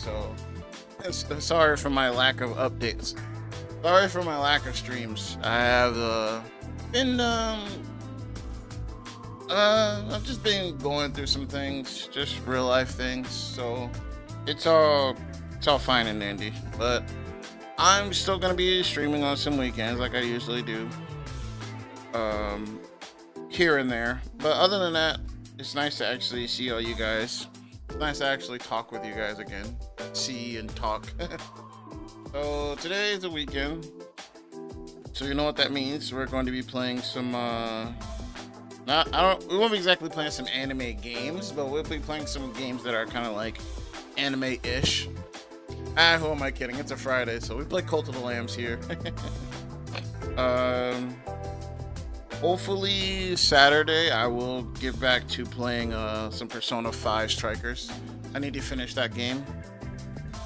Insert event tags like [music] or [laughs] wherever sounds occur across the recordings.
So, sorry for my lack of updates. Sorry for my lack of streams. I have uh, been um, uh, I've just been going through some things, just real life things. So it's all it's all fine and dandy. But I'm still gonna be streaming on some weekends like I usually do. Um, here and there. But other than that, it's nice to actually see all you guys. It's nice to actually talk with you guys again. See and talk. [laughs] so today is a weekend. So you know what that means. We're going to be playing some uh not, I don't. We won't be exactly playing some anime games, but we'll be playing some games that are kind of like anime-ish. Ah, who am I kidding? It's a Friday, so we play Cult of the Lambs here. [laughs] um, hopefully Saturday I will get back to playing uh, some Persona 5 Strikers. I need to finish that game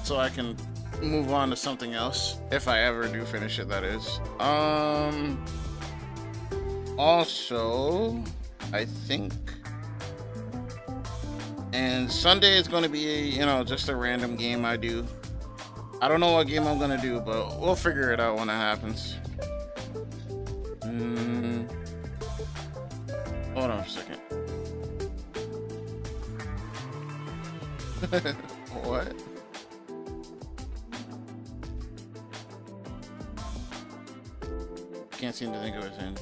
so I can move on to something else if I ever do finish it. That is. Um. Also, I think. And Sunday is going to be, you know, just a random game I do. I don't know what game I'm going to do, but we'll figure it out when it happens. Mm. Hold on a second. [laughs] what? Can't seem to think of it. In.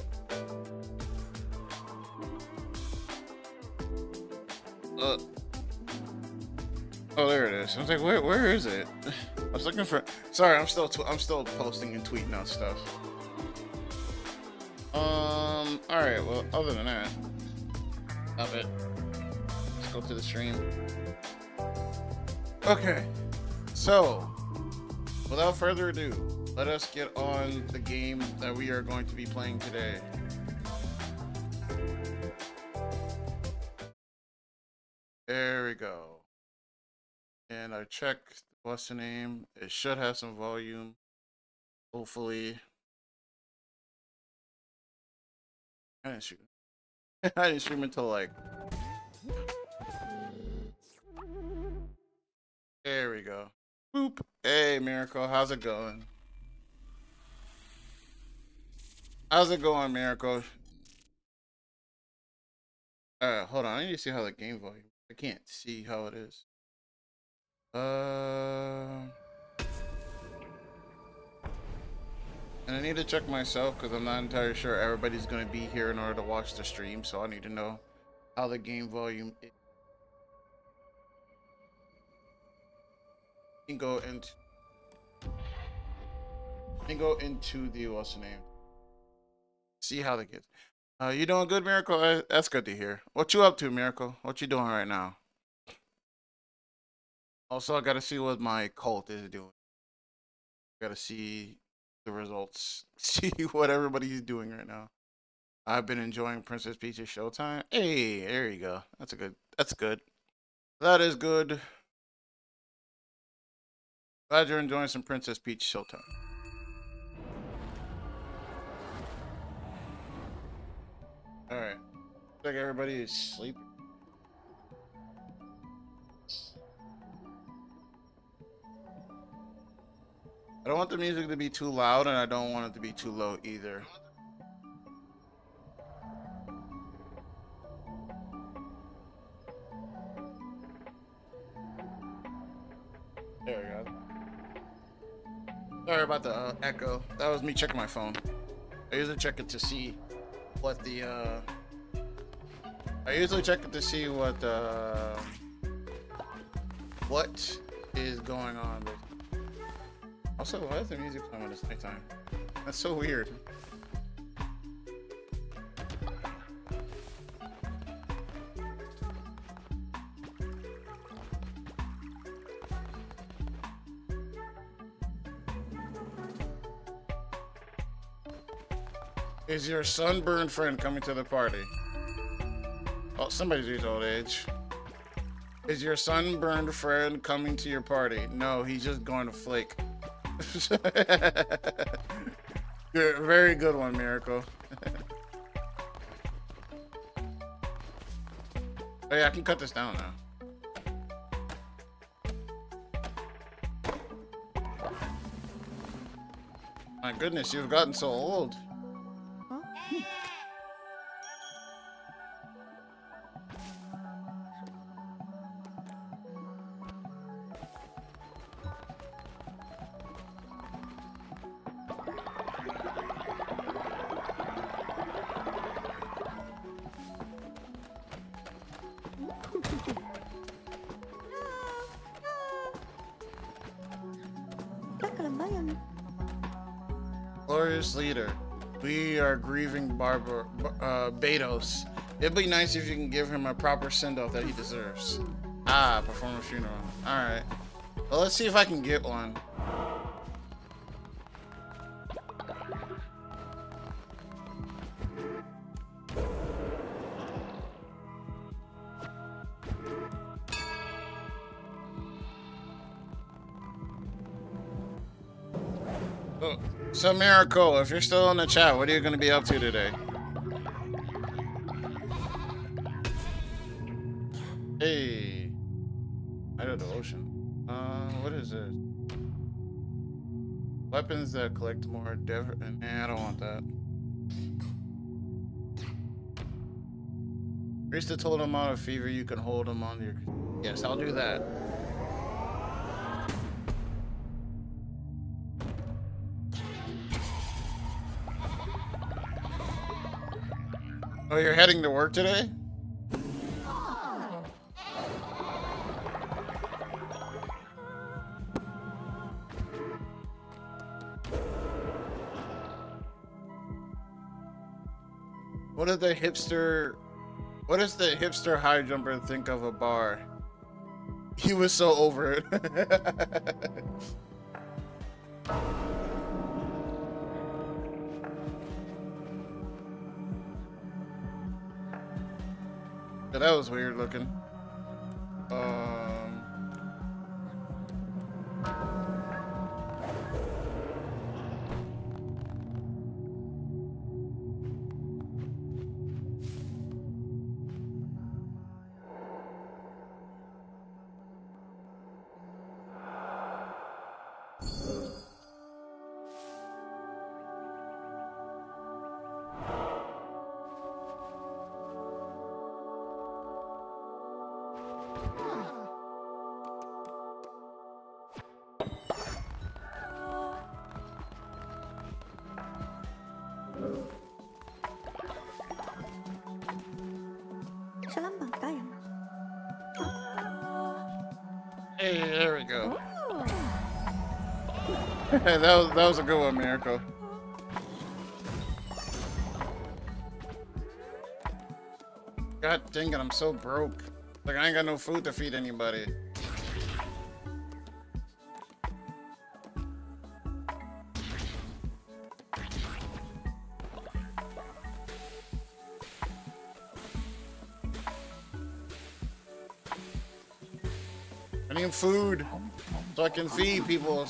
Uh, oh, there it is. I was like, where, where is it? [laughs] I was looking for. Sorry, I'm still, I'm still posting and tweeting out stuff. Um. All right. Well, other than that, stop it. Let's go to the stream. Okay. So, without further ado, let us get on the game that we are going to be playing today. There we go. And I checked what's the name. It should have some volume. Hopefully. I didn't shoot. [laughs] I didn't stream until like. There we go. Boop. Hey, Miracle. How's it going? How's it going, Miracle? Uh, hold on. I need to see how the game volume. I can't see how it is. Uh, and I need to check myself because I'm not entirely sure everybody's going to be here in order to watch the stream. So I need to know how the game volume is. Can go into and go into the what's the name. See how they get. Uh, you doing good, Miracle? That's good to hear. What you up to, Miracle? What you doing right now? Also, I gotta see what my cult is doing. Gotta see the results. [laughs] See what everybody's doing right now. I've been enjoying Princess Peach's Showtime. Hey, there you go. That's a good. That's good. That is good. Glad you're enjoying some Princess Peach Showtime. Alright. Looks like everybody is sleeping. I don't want the music to be too loud and I don't want it to be too low either. There we go. Sorry about the uh, echo. That was me checking my phone. I usually check it to see what the uh I usually check it to see what uh what is going on with also why is the music playing when it's nighttime that's so weird Is your sunburned friend coming to the party? Oh, somebody's reached old age. Is your sunburned friend coming to your party? No, he's just going to flake. [laughs] You're a very good one, Miracle. [laughs] oh yeah, I can cut this down now. My goodness, you've gotten so old. Barber uh, Betos. It'd be nice if you can give him a proper send-off that he deserves. Ah, perform a funeral. All right. Well, let's see if I can get one. So, Miracle, if you're still in the chat, what are you going to be up to today? Hey. Out of the ocean. Uh, what is this? Weapons that collect more dev- Nah, I don't want that. Increase the total amount of fever you can hold them on your... Yes, I'll do that. Oh, you're heading to work today? What did the hipster... What does the hipster high jumper think of a bar? He was so over it. [laughs] Yeah, that was weird looking. Um. That was that was a good one, Miracle. God dang it, I'm so broke. Like I ain't got no food to feed anybody. I need food so I can feed people.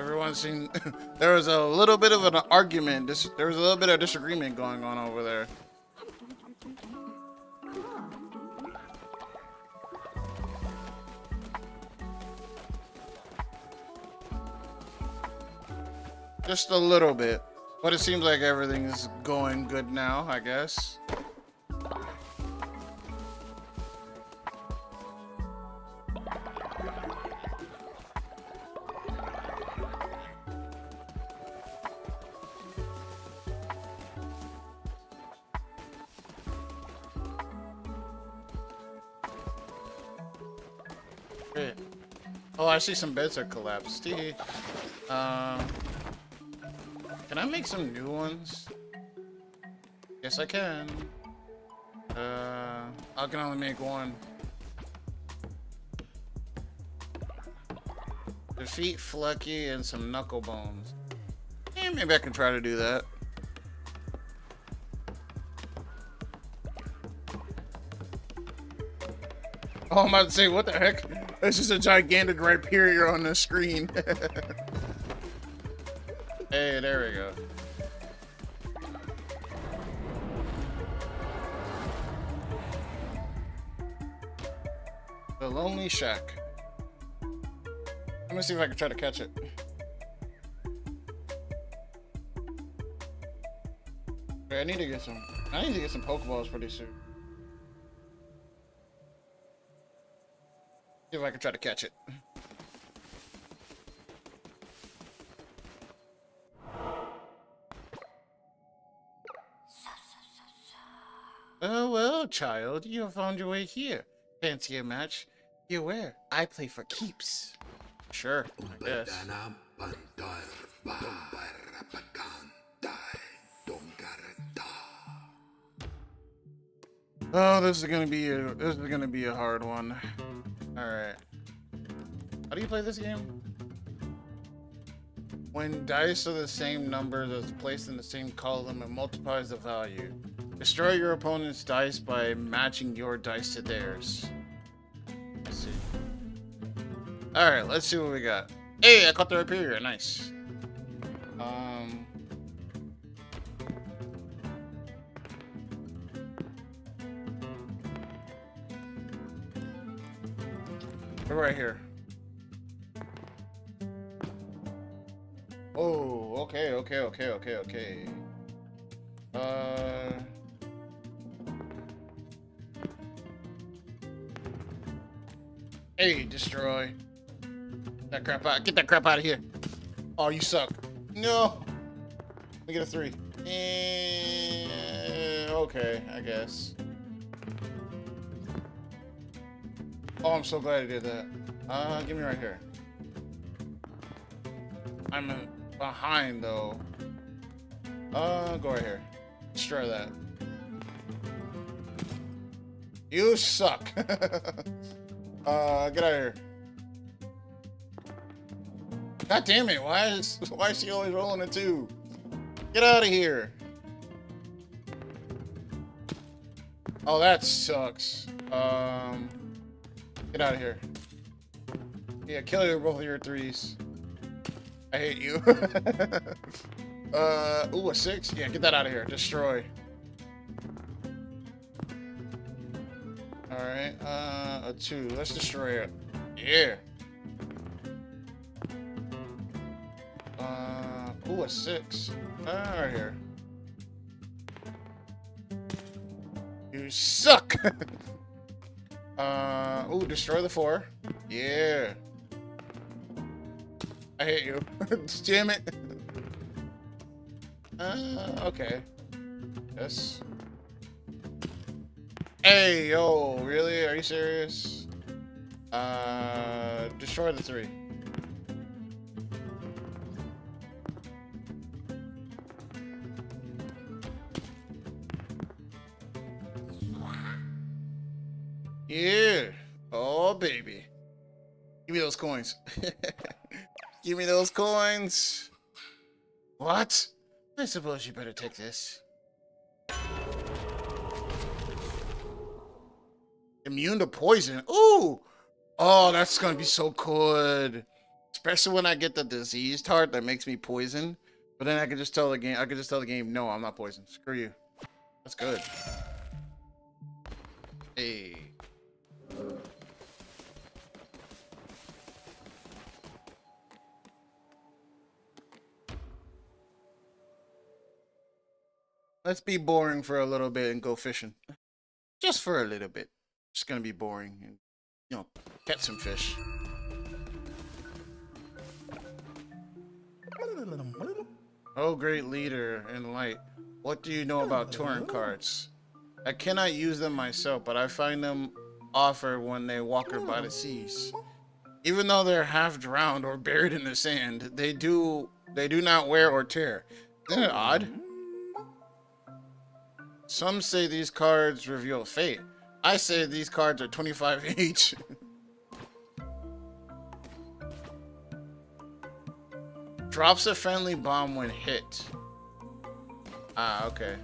Everyone's seen. [laughs] there was a little bit of an argument. This, there was a little bit of disagreement going on over there. Just a little bit. But it seems like everything is going good now, I guess. See some beds are collapsed. Um, can I make some new ones? Yes, I can. Uh, I can only make one. Defeat Flinky and some knuckle bones. Maybe I can try to do that. Oh, I'm about to say, what the heck? It's just a gigantic Rhyperior on the screen. [laughs] hey, there we go. The Lonely Shack. Let me see if I can try to catch it. I need to get some. I need to get some Pokeballs pretty soon. Can try to catch it. Oh well, child, you have found your way here. Fancy a match? Beware, I play for keeps. Sure, I guess. Oh, this is gonna be a this is gonna be a hard one. All right. How do you play this game? When dice are the same numbers as placed in the same column, it multiplies the value. Destroy your opponent's dice by matching your dice to theirs. Let's see. Alright, let's see what we got. Hey, I caught the Rhyperior. Nice. Um... We're right here. Okay, okay, okay, okay. Uh... Hey, destroy. That crap out. Get that crap out of here. Oh, you suck. No. We get a three. Eh, okay, I guess. Oh, I'm so glad I did that. Uh, give me right here. I'm behind though. Uh, go right here. Destroy that. You suck. [laughs] Uh, get out of here. God damn it! Why is [laughs] why is she always rolling a two? Get out of here! Oh, that sucks. Um, get out of here. Yeah, kill your both of your threes. I hate you. [laughs] uh, ooh, a six? Yeah, get that out of here. Destroy. Alright, uh, a two. Let's destroy it. Yeah. Uh, ooh, a six. Uh, right here. You suck! [laughs] uh, ooh, destroy the four. Yeah. I hate you. [laughs] Damn it. Uh, okay. Yes. Hey, yo, really? Are you serious? Uh, destroy the three. Yeah. Oh, baby. Give me those coins. [laughs] Give me those coins. What? I suppose you better take this. Immune to poison. Ooh. Oh, that's gonna be so good. Especially when I get the diseased heart that makes me poison. But then I can just tell the game I can just tell the game, no, I'm not poisoned. Screw you. That's good. Hey. Let's be boring for a little bit and go fishing. Just for a little bit. Just gonna be boring and you know, catch some fish. Oh great leader in light. What do you know about tarot cards? I cannot use them myself, but I find them offer when they walk by the seas. Even though they're half drowned or buried in the sand, they do they do not wear or tear. Isn't it odd? Some say these cards reveal fate. I say these cards are 25 [laughs] each. Drops a friendly bomb when hit. Ah, okay.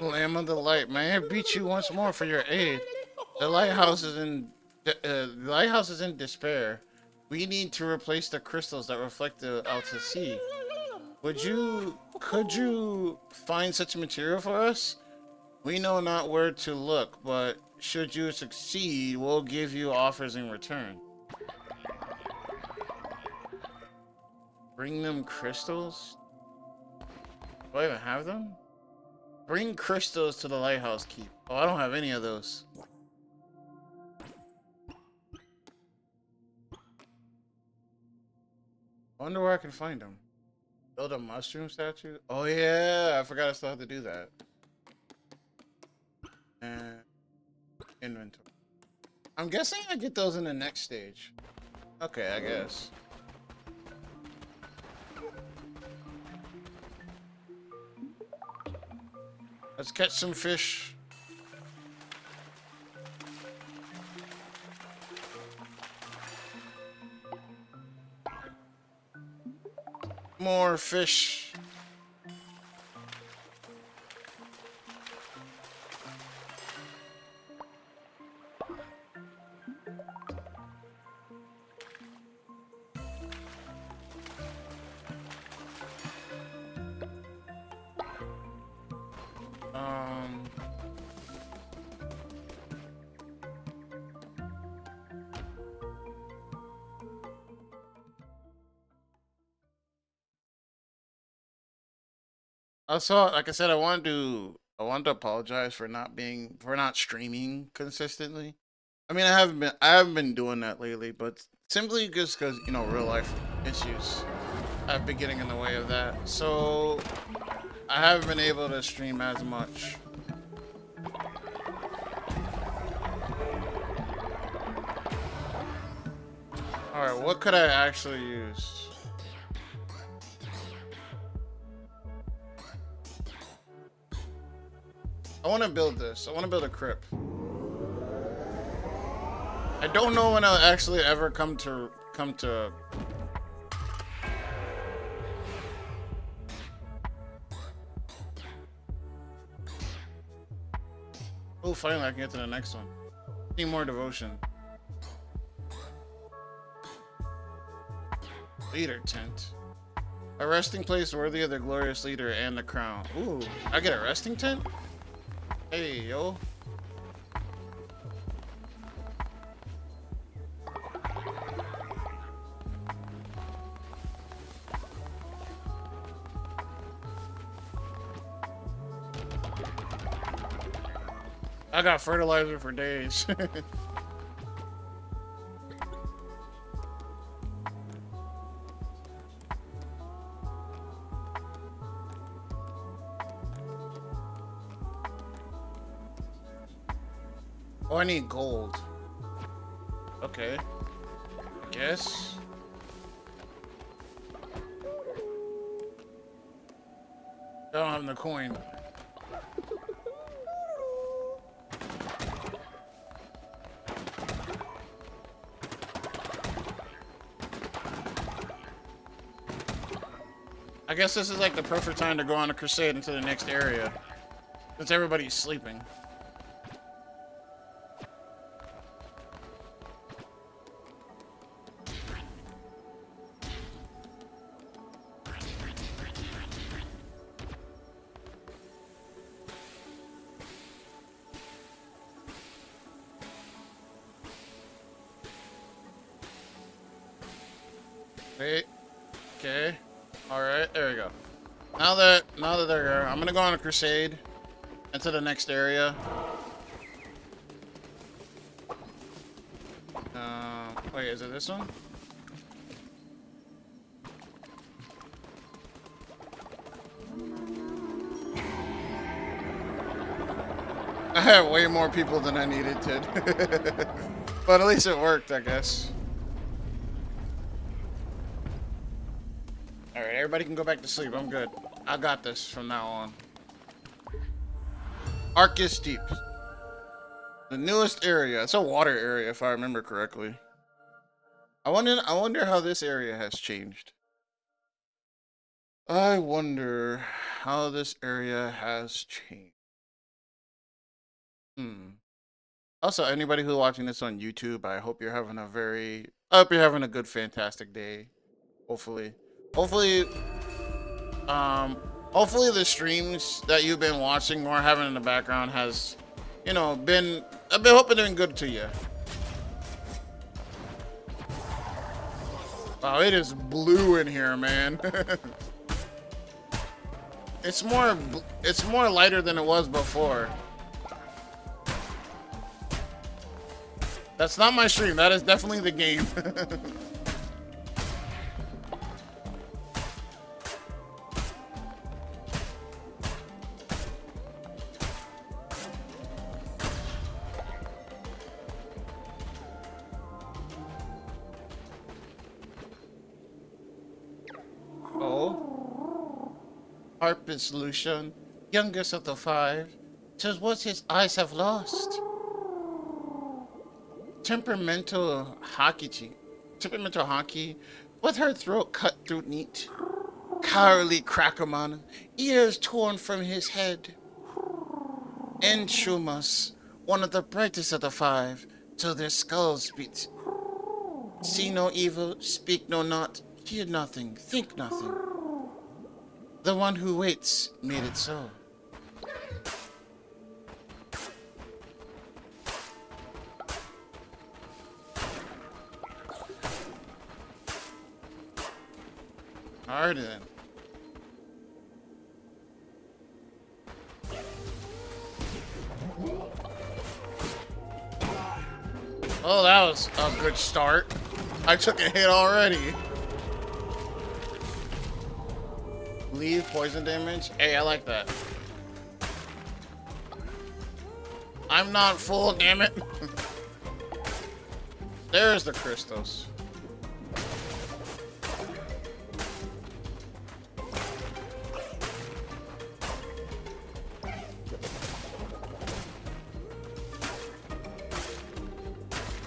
Lamb of the Light, may I beat you once more for your aid? The lighthouse is in uh, the lighthouse is in despair. We need to replace the crystals that reflect the out to sea. Would you could you find such material for us? We know not where to look, but should you succeed, we'll give you offers in return. Bring them crystals? Do I even have them? Bring crystals to the lighthouse keep. Oh, I don't have any of those. Wonder where I can find them. Build a mushroom statue? Oh yeah, I forgot I still have to do that. And inventory. I'm guessing I get those in the next stage. Okay, I guess. Let's catch some fish. More fish. Also, like I said, I wanted to I wanted to apologize for not being for not streaming consistently. I mean, I haven't been I haven't been doing that lately, but simply just because you know real life issues have been getting in the way of that. So I haven't been able to stream as much. Alright, what could I actually use? I want to build this. I want to build a crypt. I don't know when I'll actually ever come to come to Oh, finally I can get to the next one. Need more devotion. Leader tent. A resting place worthy of the glorious leader and the crown. Ooh, I get a resting tent? Hey, yo. I got fertilizer for days. [laughs] I need gold. Okay. I guess. I don't have the coin. I guess this is like the perfect time to go on a crusade into the next area. Since everybody's sleeping. Crusade into the next area. Uh, wait, is it this one? [laughs] I had way more people than I needed to. [laughs] but at least it worked, I guess. Alright, everybody can go back to sleep. I'm good. I got this from now on. Anchordeep. The newest area. It's a water area, if I remember correctly. I wonder, I wonder how this area has changed. I wonder how this area has changed. Hmm. Also, anybody who's watching this on YouTube, I hope you're having a very, I hope you're having a good, fantastic day. Hopefully, hopefully, um, hopefully the streams that you've been watching or having in the background has, you know, been, I've been hoping been good to you. Wow, it is blue in here, man. [laughs] it's more, it's more lighter than it was before. That's not my stream. That is definitely the game. [laughs] Lucian, youngest of the five, says what his eyes have lost temperamental hockey. Temperamental hockey with her throat cut through neat. Cowardly Crackerman, ears torn from his head. And Shumas, one of the brightest of the five, till their skulls beat. See no evil, speak no not, hear nothing, think nothing. The one who waits made it so. Alrighty then. Oh, that was a good start. I took a hit already. Leave poison damage. Hey, I like that. I'm not full, damn it. [laughs] There's the crystals.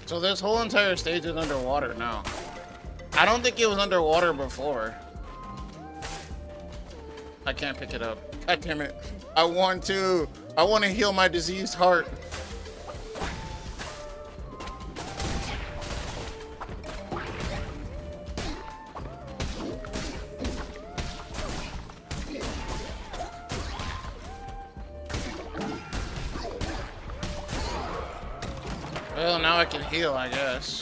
So this whole entire stage is underwater now. I don't think it was underwater before. I can't pick it up. God damn it. I want to. I want to heal my diseased heart. Well, now I can heal, I guess.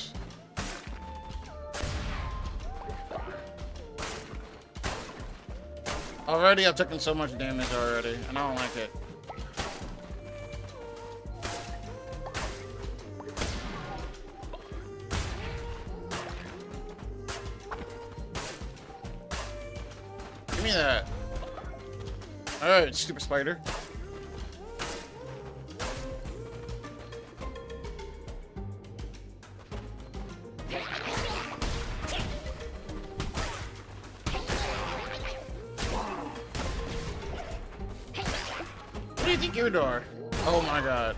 Already, I've taken so much damage already, and I don't like it. Give me that. Alright, stupid spider. What do you think you are? Oh my god.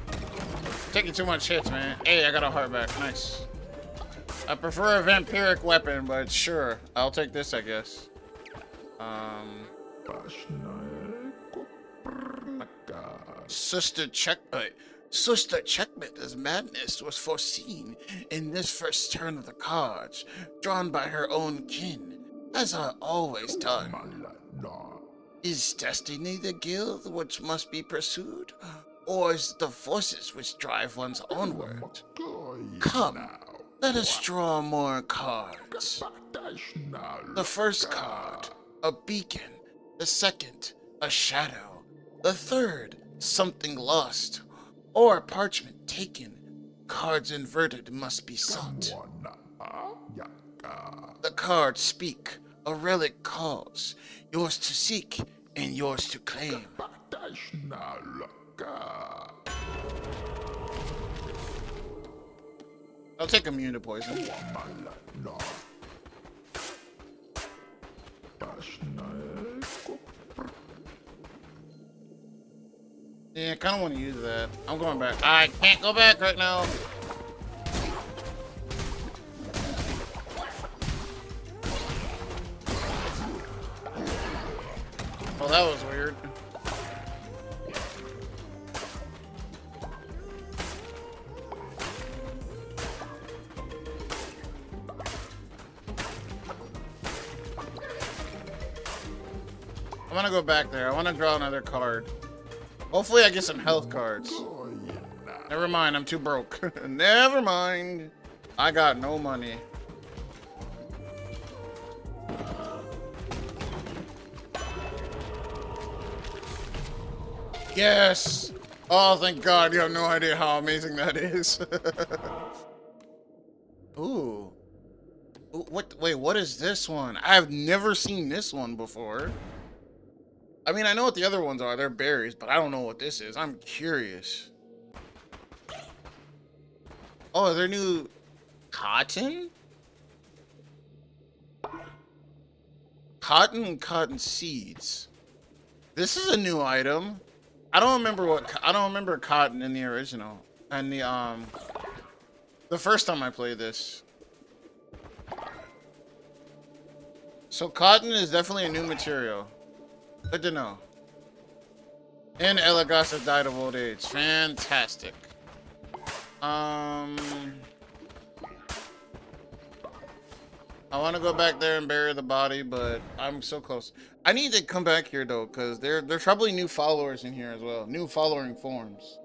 Taking too much hits, man. Hey, I got a heart back. Nice. I prefer a vampiric weapon, but sure. I'll take this, I guess. Um... Sister check... Wait. Sister Checkmate's madness was foreseen in this first turn of the cards, drawn by her own kin, as I always done. Is destiny the guild which must be pursued, or is it the forces which drive one's onward? Come, let us draw more cards. The first card, a beacon. The second, a shadow. The third, something lost, or parchment taken. Cards inverted must be sought. The cards speak, a relic calls, yours to seek and yours to claim. I'll take immune to poison. Yeah, I kind of want to use that. I'm going back. I can't go back right now. Well, that was weird. I want to go back there. I want to draw another card. Hopefully I get some health cards. Oh, Never mind, I'm too broke. [laughs] Never mind. I got no money. Yes! Oh, thank God. You have no idea how amazing that is. [laughs] Ooh. What? Wait, what is this one? I've never seen this one before. I mean, I know what the other ones are. They're berries, but I don't know what this is. I'm curious. Oh, they're new cotton? Cotton cotton seeds. This is a new item. I don't remember what I don't remember cotton in the original and the um the first time I played this. So cotton is definitely a new material. Good to know. And Elagos died of old age. Fantastic. Um, I want to go back there and bury the body, but I'm so close. I need to come back here though, because there there's probably new followers in here as well. New following forms.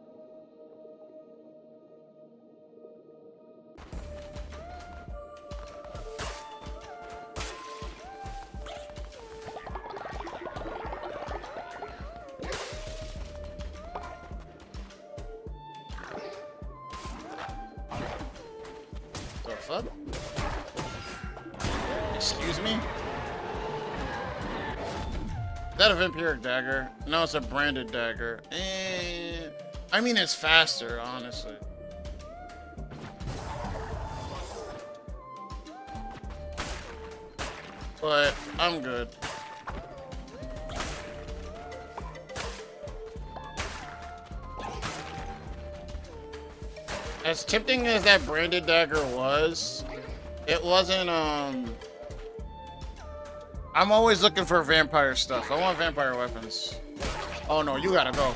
Dagger? No, it's a branded dagger. Eh, I mean, it's faster, honestly. But I'm good. As tempting as that branded dagger was, it wasn't, um... I'm always looking for vampire stuff. I want vampire weapons. Oh no, you gotta go.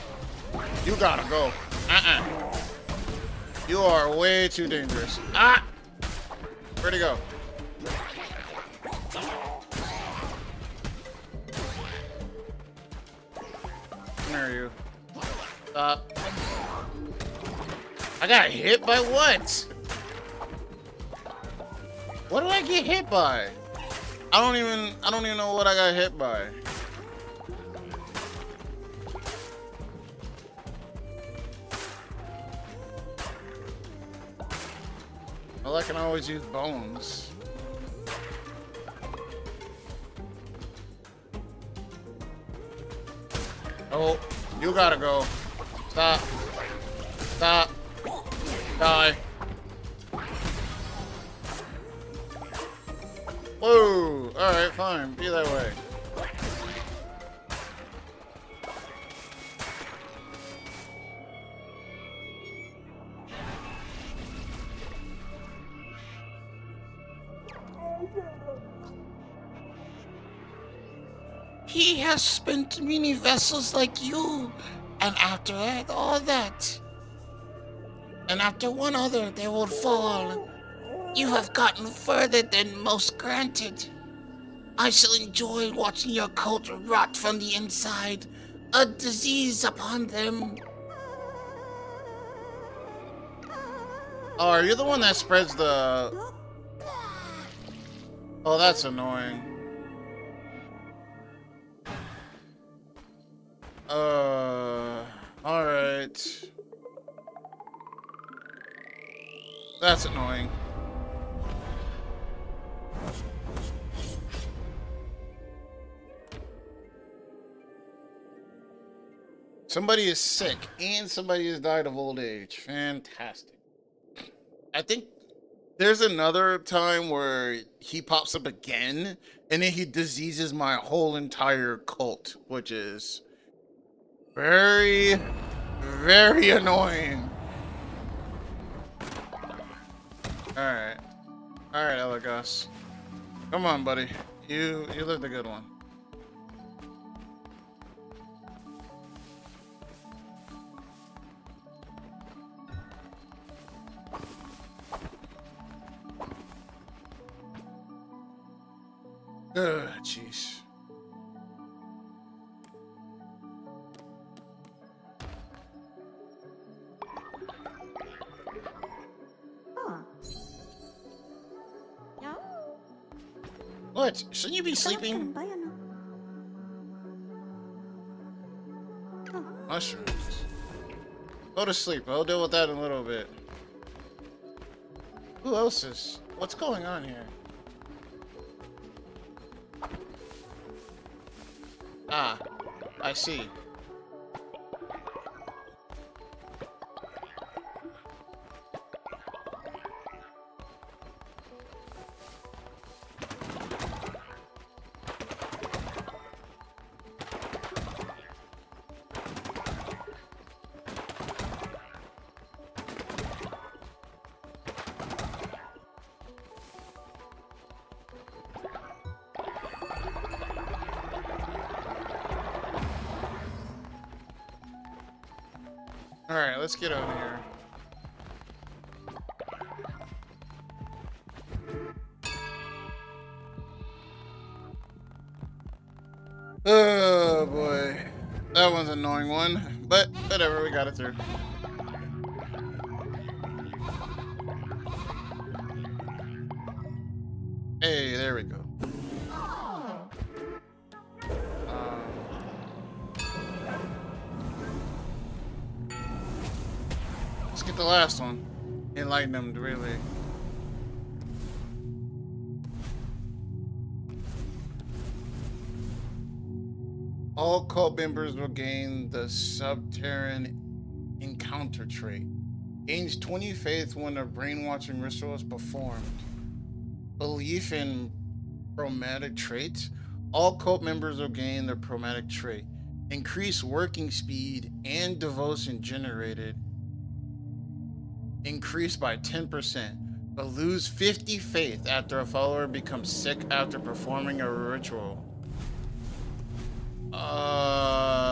You gotta go. Uh-uh. You are way too dangerous. Ah! Where'd he go? Come here, you. Stop. I got hit by what? What did I get hit by? I don't even I don't even know what I got hit by. Well, I can always use bones. Oh, you gotta go. Stop. Stop. Die. Whoa! Alright, fine. Be that way. He has spent many vessels like you, and after all that, and after one other they will fall. You have gotten further than most granted. I shall enjoy watching your cult rot from the inside, a disease upon them. Oh, are you the one that spreads the... Oh, that's annoying. Uh... Alright. That's annoying. Somebody is sick and somebody has died of old age. Fantastic. I think there's another time where he pops up again and then he diseases my whole entire cult, which is very, very annoying. Alright. Alright, Elagos. Come on, buddy. You you lived a good one. Jeez. What? Shouldn't you be sleeping? Salamat ka ng bayan, Mushrooms. Go to sleep. I'll deal with that in a little bit. Who else is? What's going on here? Ah, I see. Trait. Gains 20 faith when a brainwashing ritual is performed. Belief in chromatic traits. All cult members will gain the chromatic trait. Increase working speed and devotion generated increased by 10%, but lose 50 faith after a follower becomes sick after performing a ritual. Um,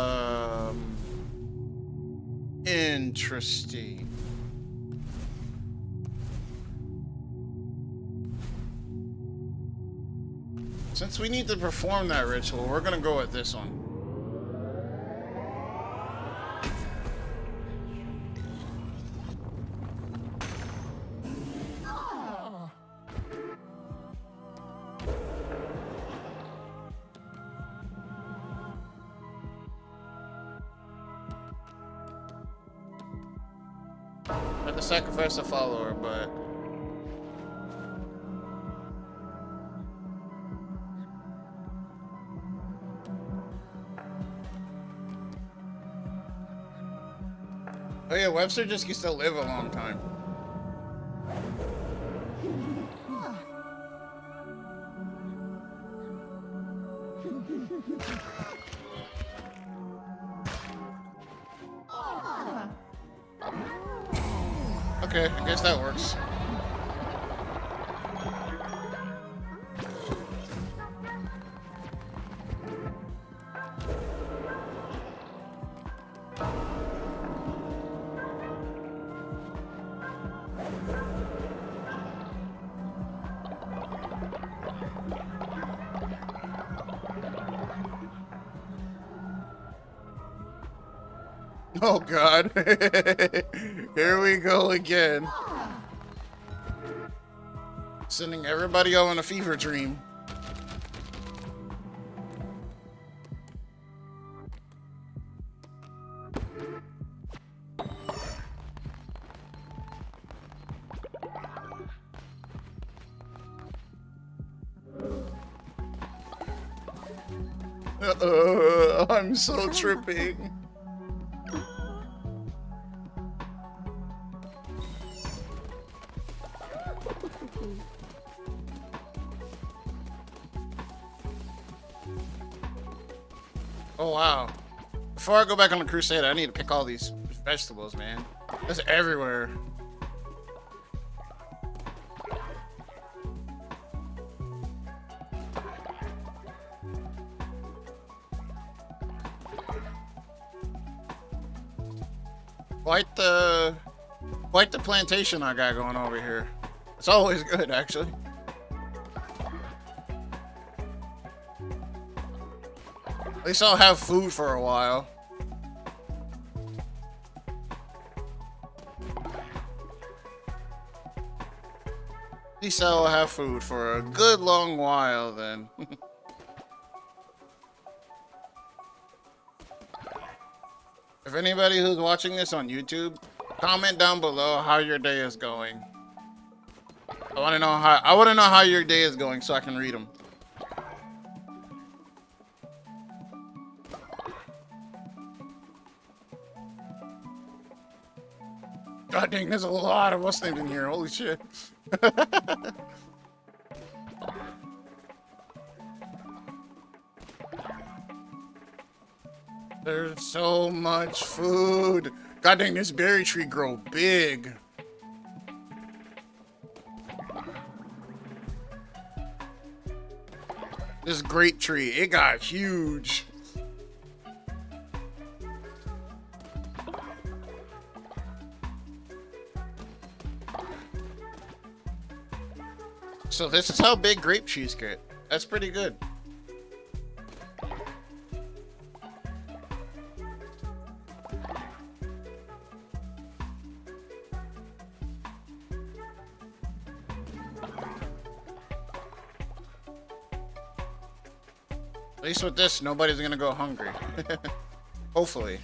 interesting. Since we need to perform that ritual, we're gonna go with this one. Webster just gets to live a long time. Okay, I guess that works. God. [laughs] Here we go again. Sending everybody on a fever dream. Uh, I'm so tripping. Before I go back on the crusade, I need to pick all these vegetables, man. That's everywhere. Quite the quite the plantation I got going over here. It's always good actually. At least I'll have food for a while. Least I'll have food for a good long while then. [laughs] if anybody who's watching this on YouTube, comment down below how your day is going. I want to know how I want to know how your day is going so I can read them. God dang, there's a lot of us in here. Holy shit. [laughs] there's so much food. God dang, this berry tree grow big. This grape tree, it got huge. So this is how big grape trees get. That's pretty good. At least with this, nobody's gonna go hungry. [laughs] Hopefully.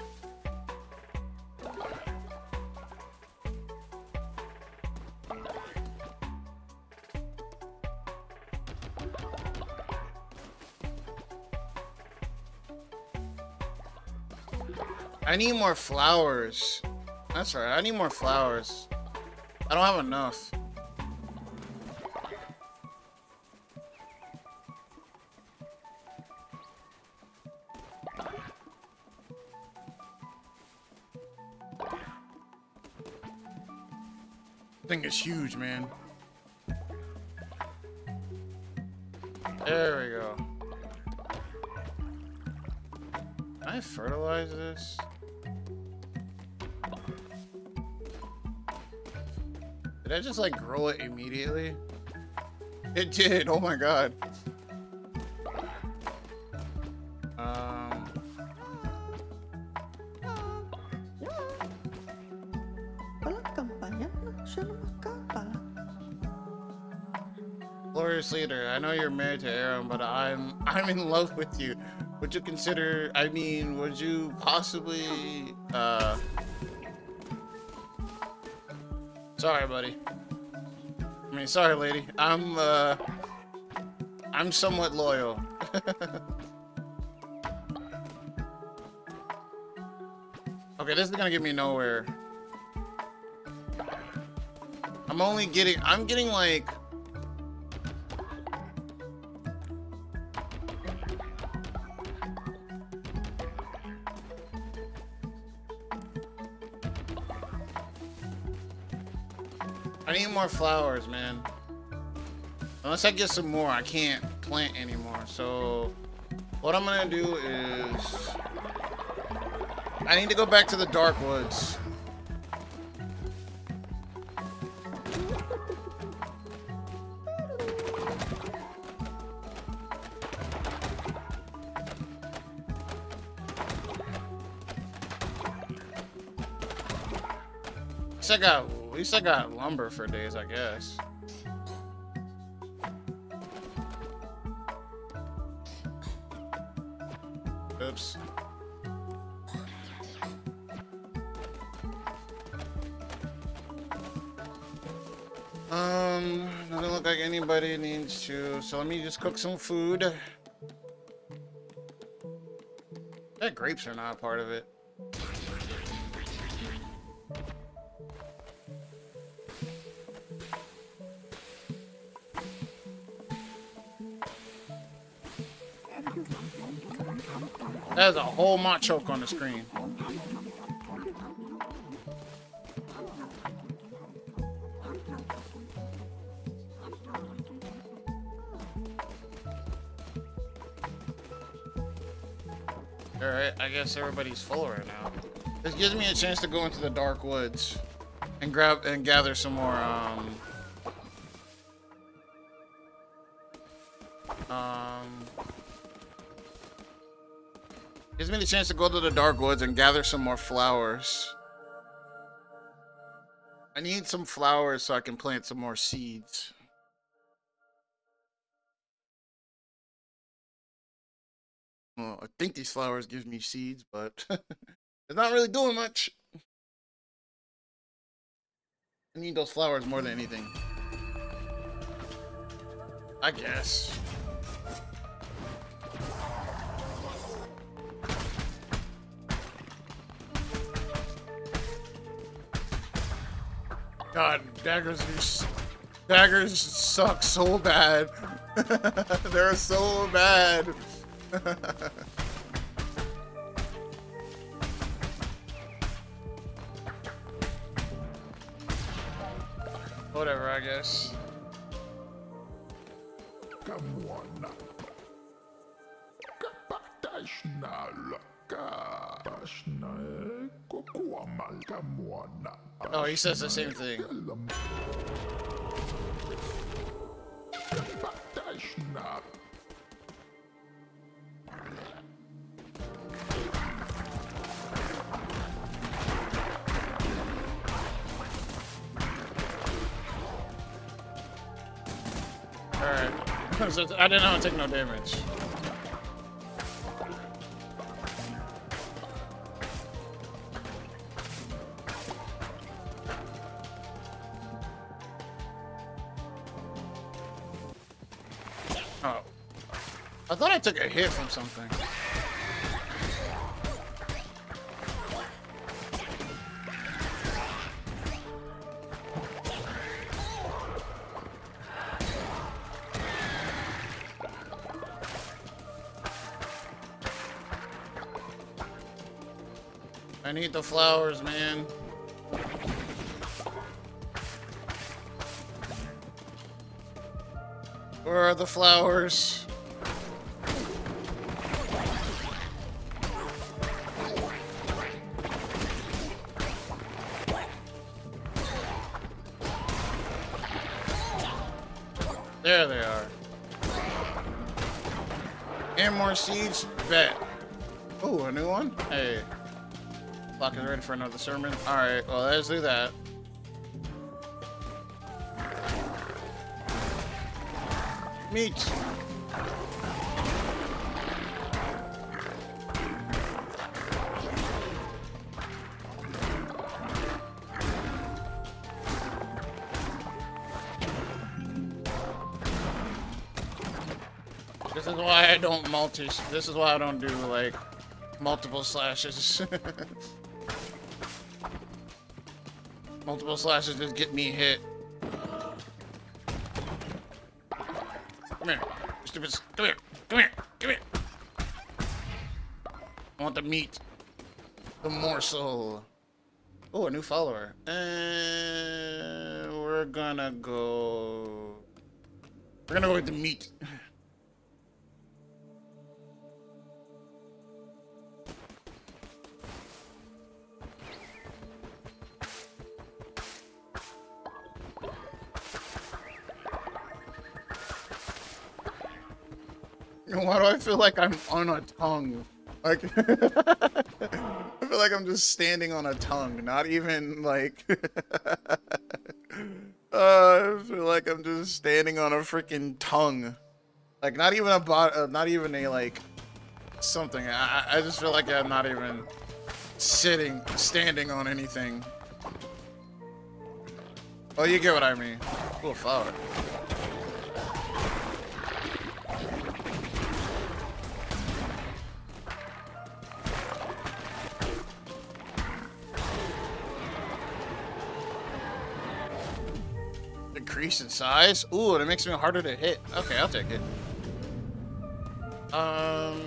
I need more flowers. That's right, I need more flowers. I don't have enough. thing is huge, man. There we go. Can I fertilize this? I just like grow it immediately? It did, oh my god. Um... Glorious leader, I know you're married to Aaron, but I'm I'm in love with you. Would you consider I mean, would you possibly uh Sorry, buddy. I mean, sorry, lady. I'm uh I'm somewhat loyal. [laughs] okay, this is gonna get me nowhere. I'm only getting I'm getting like more flowers, man. Unless I get some more, I can't plant anymore. So, what I'm gonna do is... I need to go back to the dark woods. I got, least I got lumber for days, I guess. Oops. Um, doesn't look like anybody needs to, so let me just cook some food. That grapes are not a part of it. There's a whole machoke on the screen. Alright, I guess everybody's full right now. This gives me a chance to go into the dark woods and grab and gather some more um a chance to go to the dark woods and gather some more flowers. I need some flowers so I can plant some more seeds. Well, I think these flowers give me seeds, but [laughs] it's not really doing much. I need those flowers more than anything. I guess. God, daggers are, daggers suck so bad. [laughs] They're so bad. [laughs] Whatever, I guess. Come on. Oh, he says the same thing. Alright. I didn't know to take no damage. Took a hit from something. I need the flowers, man. Where are the flowers? Seeds? Bet. Oh, a new one? Hey. Clock is ready for another sermon. Alright, well, let's do that. Meat. Multi. This is why I don't do like multiple slashes. [laughs] multiple slashes just get me hit. Come here, stupid. Come here. Come here. Come here. I want the meat. The morsel. Oh, a new follower. Uh, we're gonna go. We're gonna go with the meat. [laughs] Why do I feel like I'm on a tongue? Like, [laughs] I feel like I'm just standing on a tongue, not even like. [laughs] uh, I feel like I'm just standing on a freaking tongue, like not even a bot, uh, not even a like something. I, I just feel like I'm not even sitting, standing on anything. Oh, you get what I mean. Cool flower. Increase in size? Ooh, and it makes me harder to hit. Okay, I'll take it. Um.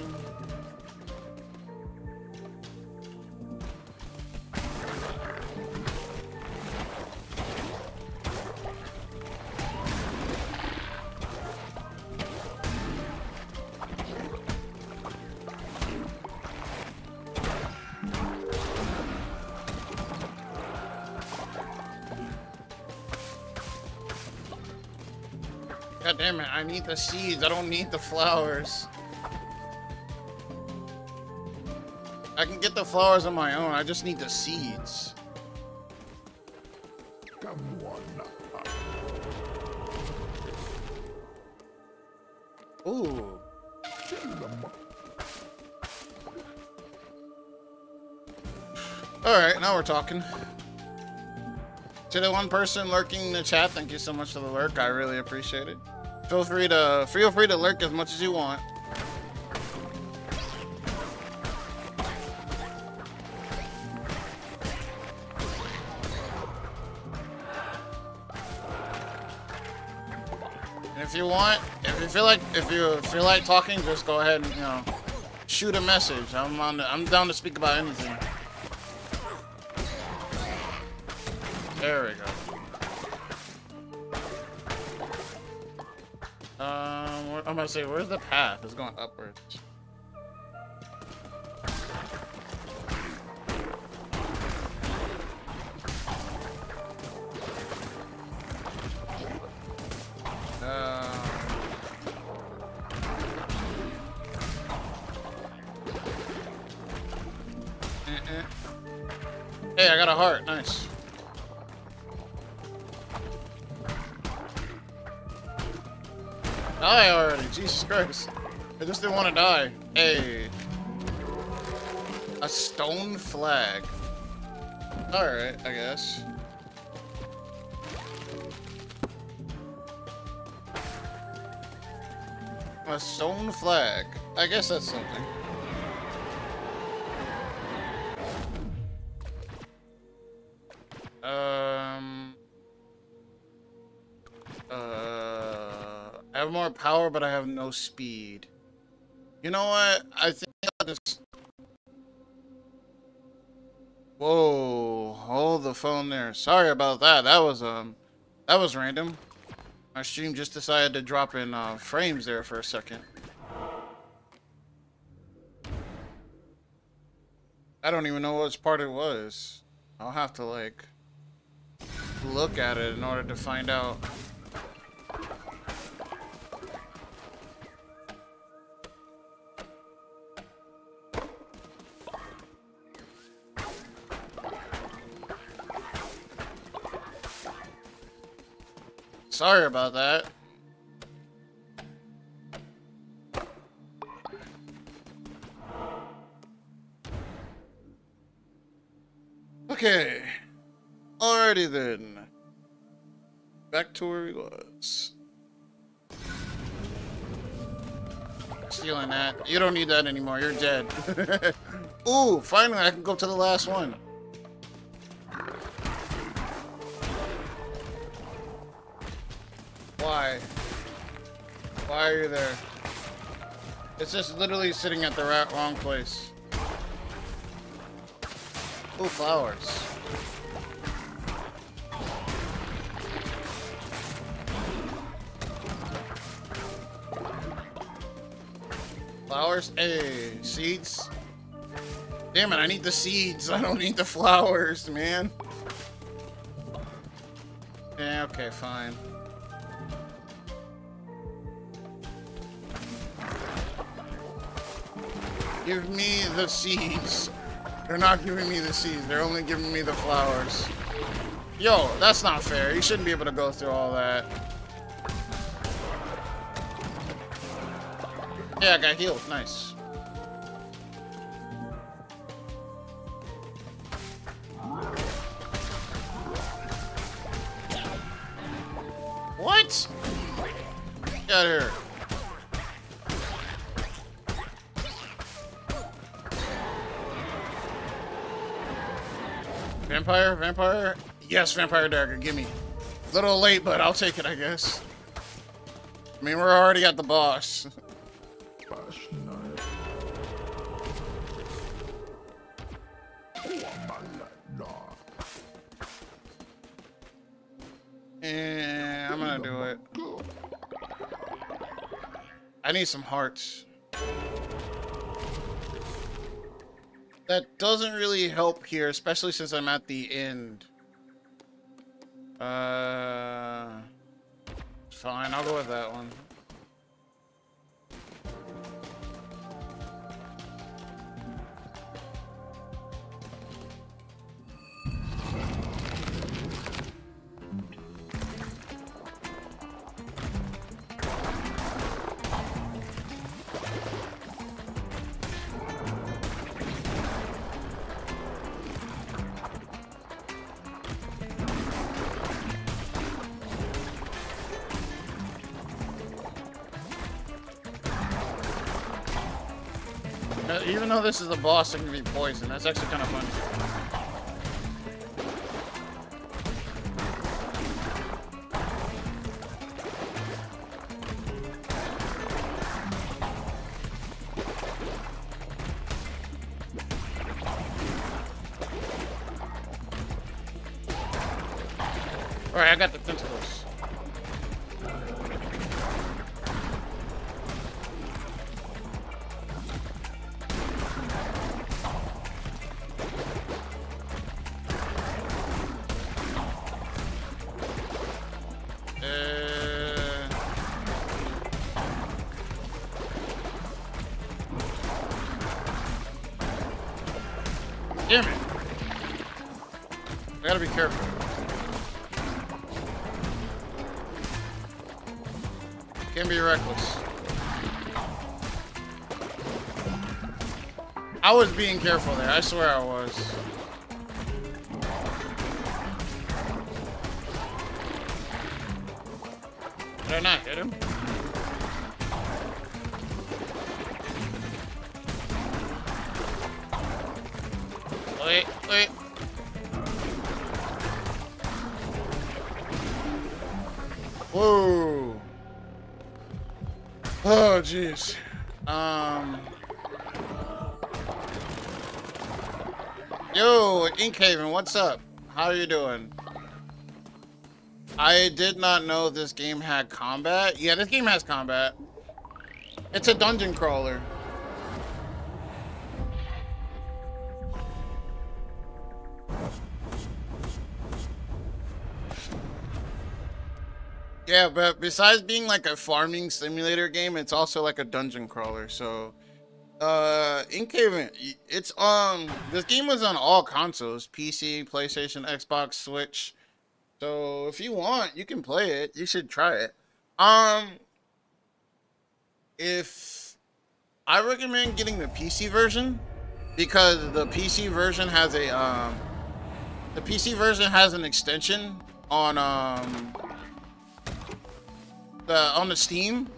the seeds. I don't need the flowers. I can get the flowers on my own. I just need the seeds. Come on. Ooh. Alright, now we're talking. To the one person lurking in the chat, thank you so much for the lurk. I really appreciate it. Feel free to feel free to lurk as much as you want. And if you want, if you feel like if you feel like talking, just go ahead and you know shoot a message. I'm on. The, I'm down to speak about anything. There we go. I'm gonna say, where's the path? It's going upwards. Flag. Alright, I guess. A stone flag. I guess that's something. Um. Uh, I have more power, but I have no speed. You know what? I think Whoa! Hold the phone there. Sorry about that. That was um, that was random. My stream just decided to drop in uh, frames there for a second. I don't even know which part it was. I'll have to like look at it in order to find out. Sorry about that. Okay. Alrighty then. Back to where he was. Stealing that. You don't need that anymore. You're dead. [laughs] Ooh, finally I can go to the last one. Why are you there? It's just literally sitting at the ra- wrong place. Ooh, flowers. Flowers? Hey, seeds? Damn it, I need the seeds. [laughs] I don't need the flowers, man. Yeah, okay, fine. Give me the seeds. They're not giving me the seeds. They're only giving me the flowers. Yo, that's not fair. You shouldn't be able to go through all that. Yeah, I got healed. Nice. Vampire? Vampire? Yes, Vampire Dagger, gimme. Little late, but I'll take it, I guess. I mean, we're already at the boss. Pashnaya. Kuamalana. Eh, I'm gonna do it. I need some hearts. That doesn't really help here, especially since I'm at the end. Uh, fine, I'll go with that one. Though this is the boss that can be poison, that's actually kind of funny. Being careful there. I swear I was. What's up? How are you doing? I did not know this game had combat. Yeah, this game has combat. It's a dungeon crawler. Yeah, but besides being like a farming simulator game, it's also like a dungeon crawler. So, uh, Inkhaven, it's um, this game was on all consoles: PC, PlayStation, Xbox, Switch. So if you want, you can play it. You should try it. Um, if I recommend getting the PC version because the PC version has a um, the PC version has an extension on um the on the Steam.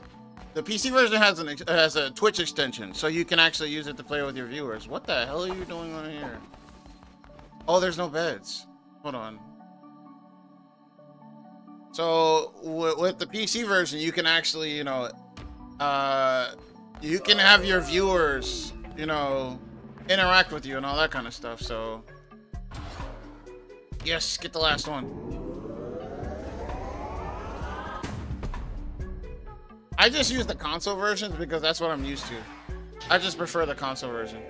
The PC version has an has a Twitch extension, so you can actually use it to play with your viewers. What the hell are you doing on here? Oh, there's no beds. Hold on. So with the PC version, you can actually, you know, uh, you can have your viewers, you know, interact with you and all that kind of stuff. So yes, get the last one. I just use the console versions because that's what I'm used to. I just prefer the console version.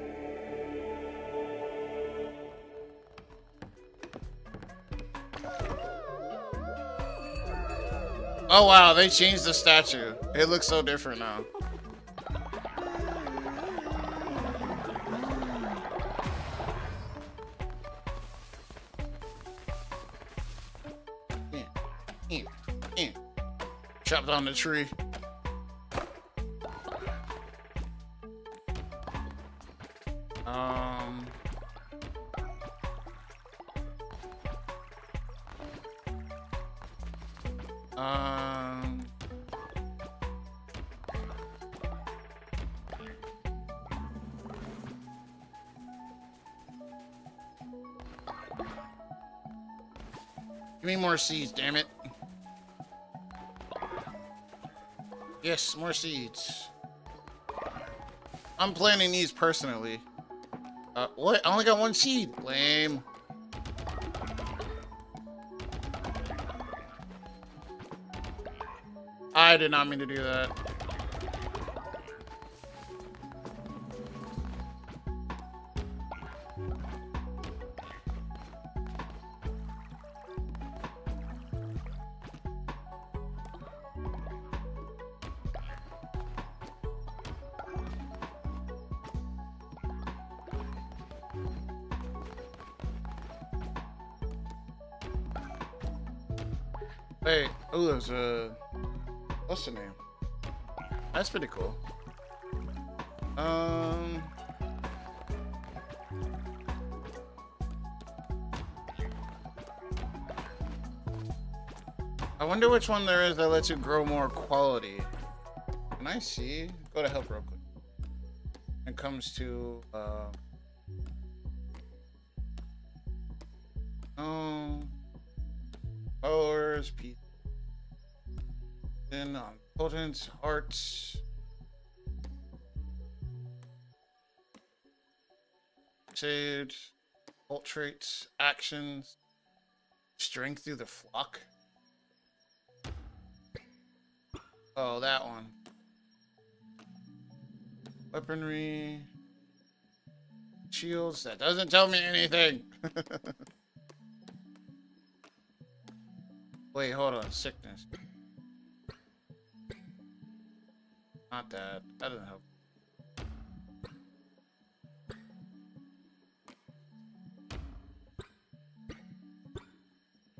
Oh wow, they changed the statue. It looks so different now. Yeah, yeah, yeah. Chop down the tree. Um. Um. Give me more seeds, damn it. Yes, more seeds. I'm planting these personally. Uh, what? I only got one seed. Lame. I did not mean to do that. That's pretty cool. Um. I wonder which one there is that lets you grow more quality. Can I see? Go to help real quick. it comes to uh um followers, people. Then um, potence, hearts. Saved, alt traits, actions, strength through the flock. Oh, that one. Weaponry. Shields. That doesn't tell me anything. [laughs] Wait, hold on. Sickness. Not that. That doesn't help.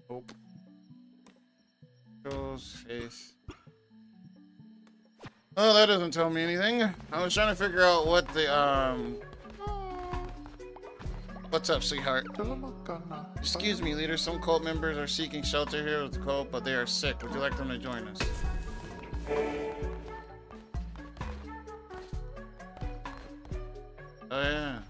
Hope. Shows faith. Oh, that doesn't tell me anything. I was trying to figure out what the, um... What's up, sweetheart? Excuse me, leader. Some cult members are seeking shelter here with the cult, but they are sick. Would you like them to join us? Oh,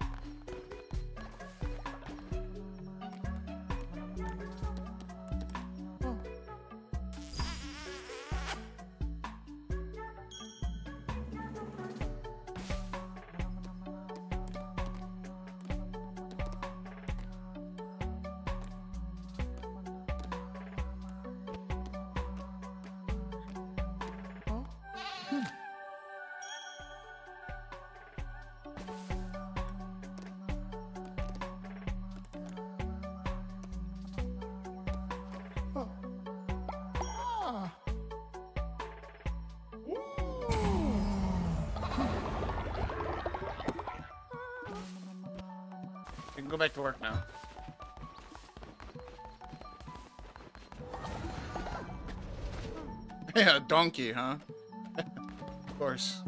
donkey, huh? [laughs] of course.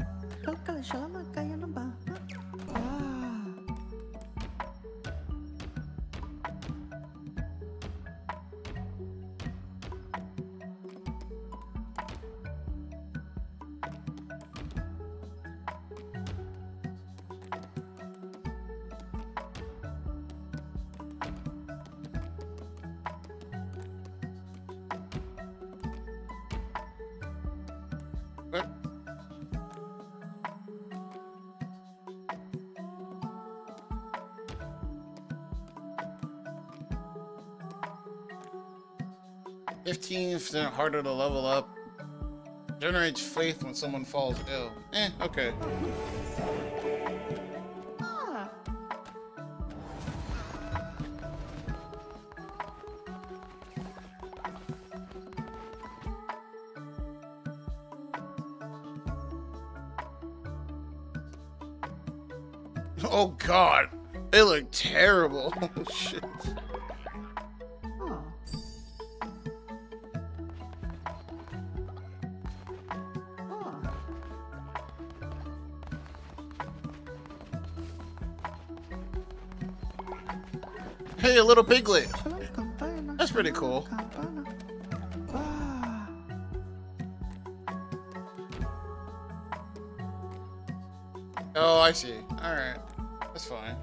Fifteen harder to level up. Generates faith when someone falls ill. Eh, okay. Piglet. Siya lang kampana. That's pretty cool. Oh, I see. Alright. That's fine.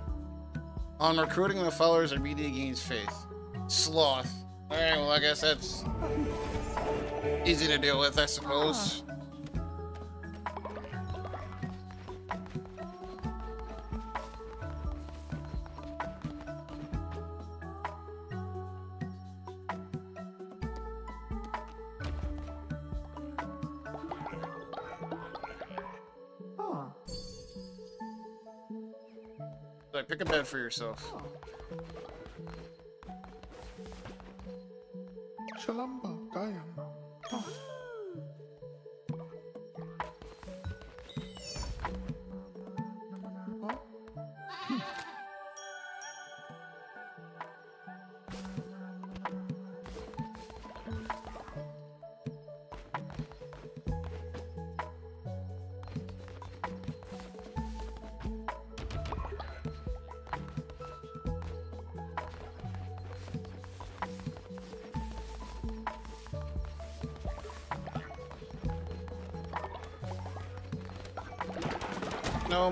On recruiting the followers, media gains faith. Sloth. Alright, well, I guess that's easy to deal with, I suppose. Yourself. Lang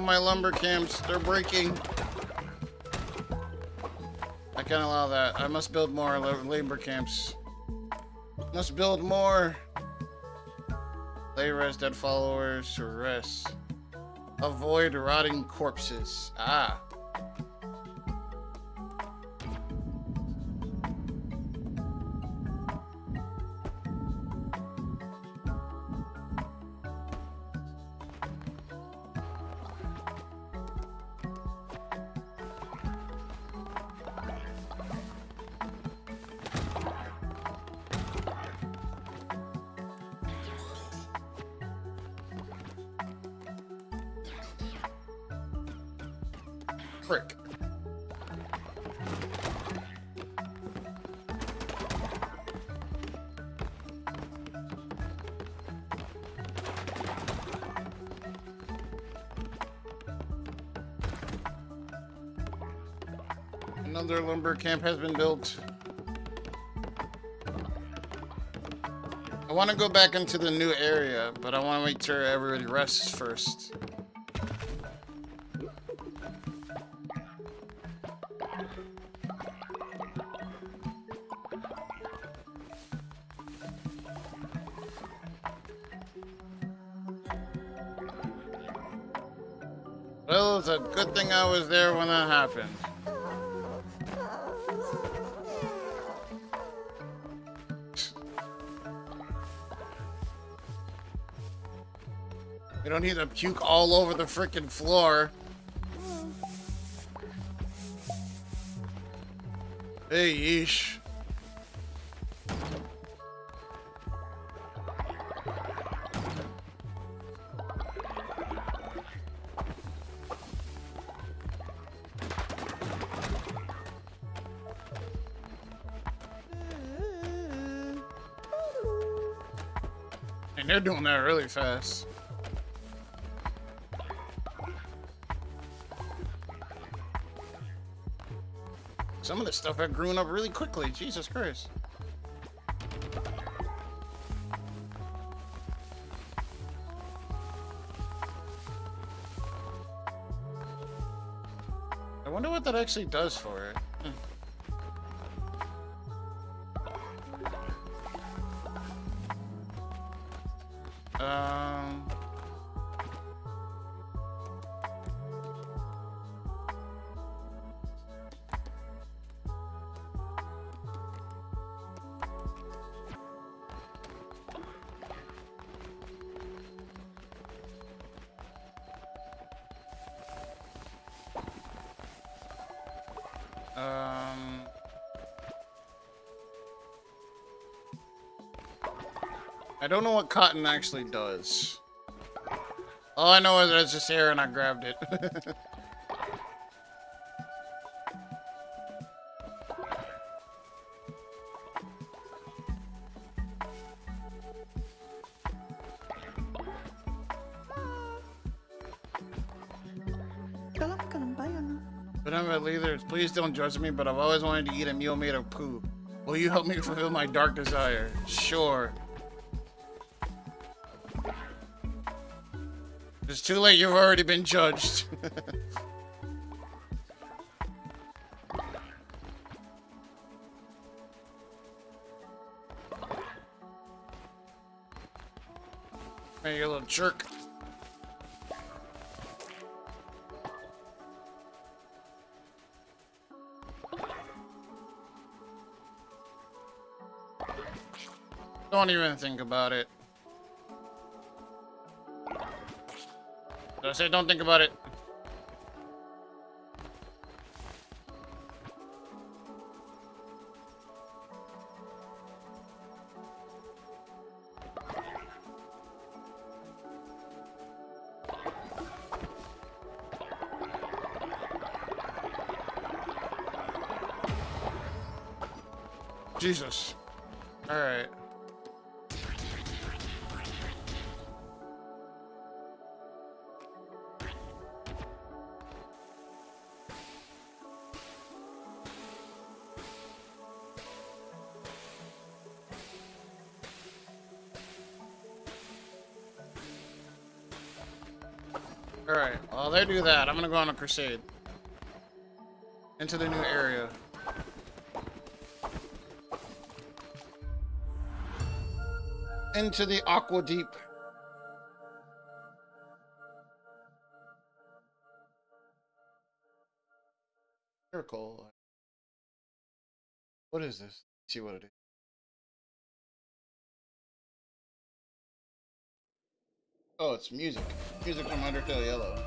my lumber camps, they're breaking. I can't allow that. I must build more la- labor camps. Must build more. Lay rest dead followers to rest. Avoid rotting corpses. Ah. Frick. Another lumber camp has been built. I want to go back into the new area, but I want to make sure everybody rests first. Thing I was there when that happened. We don't need to puke all over the freaking floor. Hey, yeesh. Doing that really fast. Some of this stuff had grown up really quickly. Jesus Christ. I wonder what that actually does for it. I don't know what cotton actually does. All I know is that it's just air and I grabbed it. But I'm a leader. Please don't judge me, but I've always wanted to eat a meal made of poo. Will you help me fulfill my dark desire? Sure. It's too late, you've already been judged. [laughs] Hey, you little jerk. Don't even think about it. I say don't think about it? Jesus. Alright, while they do that, I'm gonna go on a crusade. Into the new area. Into the Anchordeep. Miracle. What is this? Let's see what it is. Oh, it's music. Music from Undertale Yellow.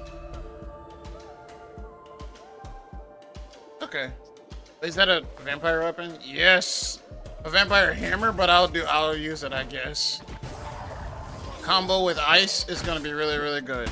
Okay. Is that a vampire weapon? Yes. A vampire hammer, but I'll do I'll use it, I guess. Combo with ice is gonna be really, really good.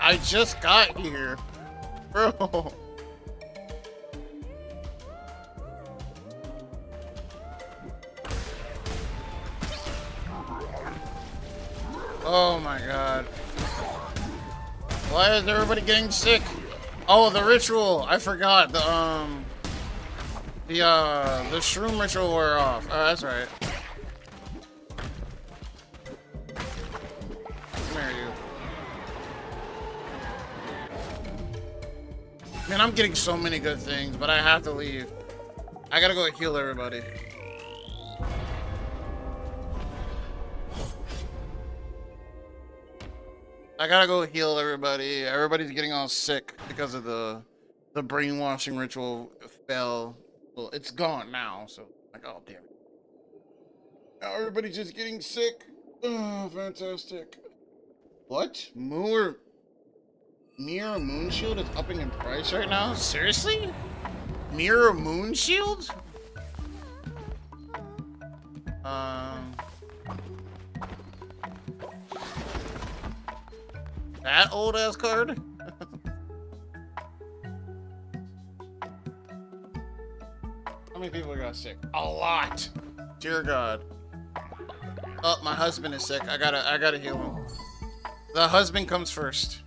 I just got here. Bro. Oh my god. Why is everybody getting sick? Oh, the ritual. I forgot. The, um... The, uh... The shroom ritual wore off. Oh, that's right. I'm getting so many good things, but I have to leave. I gotta go heal everybody. I gotta go heal everybody. Everybody's getting all sick because of the the brainwashing ritual fell. Well, it's gone now, so like, oh damn. Now everybody's just getting sick. [sighs] Oh, fantastic. What? Moor Mirror Moon Shield is upping in price right now? Seriously? Mirror Moon Shield? Um That old ass card? [laughs] How many people got sick? A lot. Dear God. Oh, my husband is sick. I gotta, I gotta heal him. The husband comes first.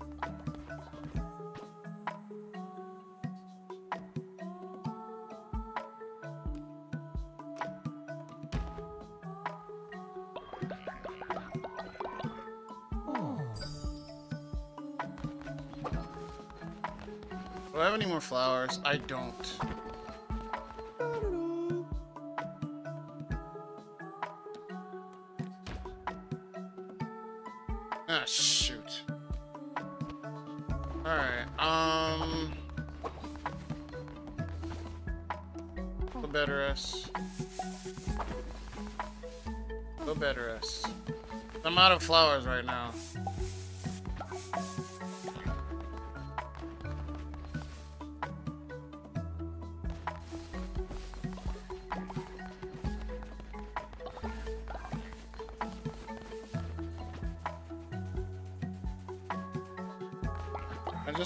Have any more flowers? I don't. Ah, shoot. Alright, um... Go better us. Go better us. I'm out of flowers right now.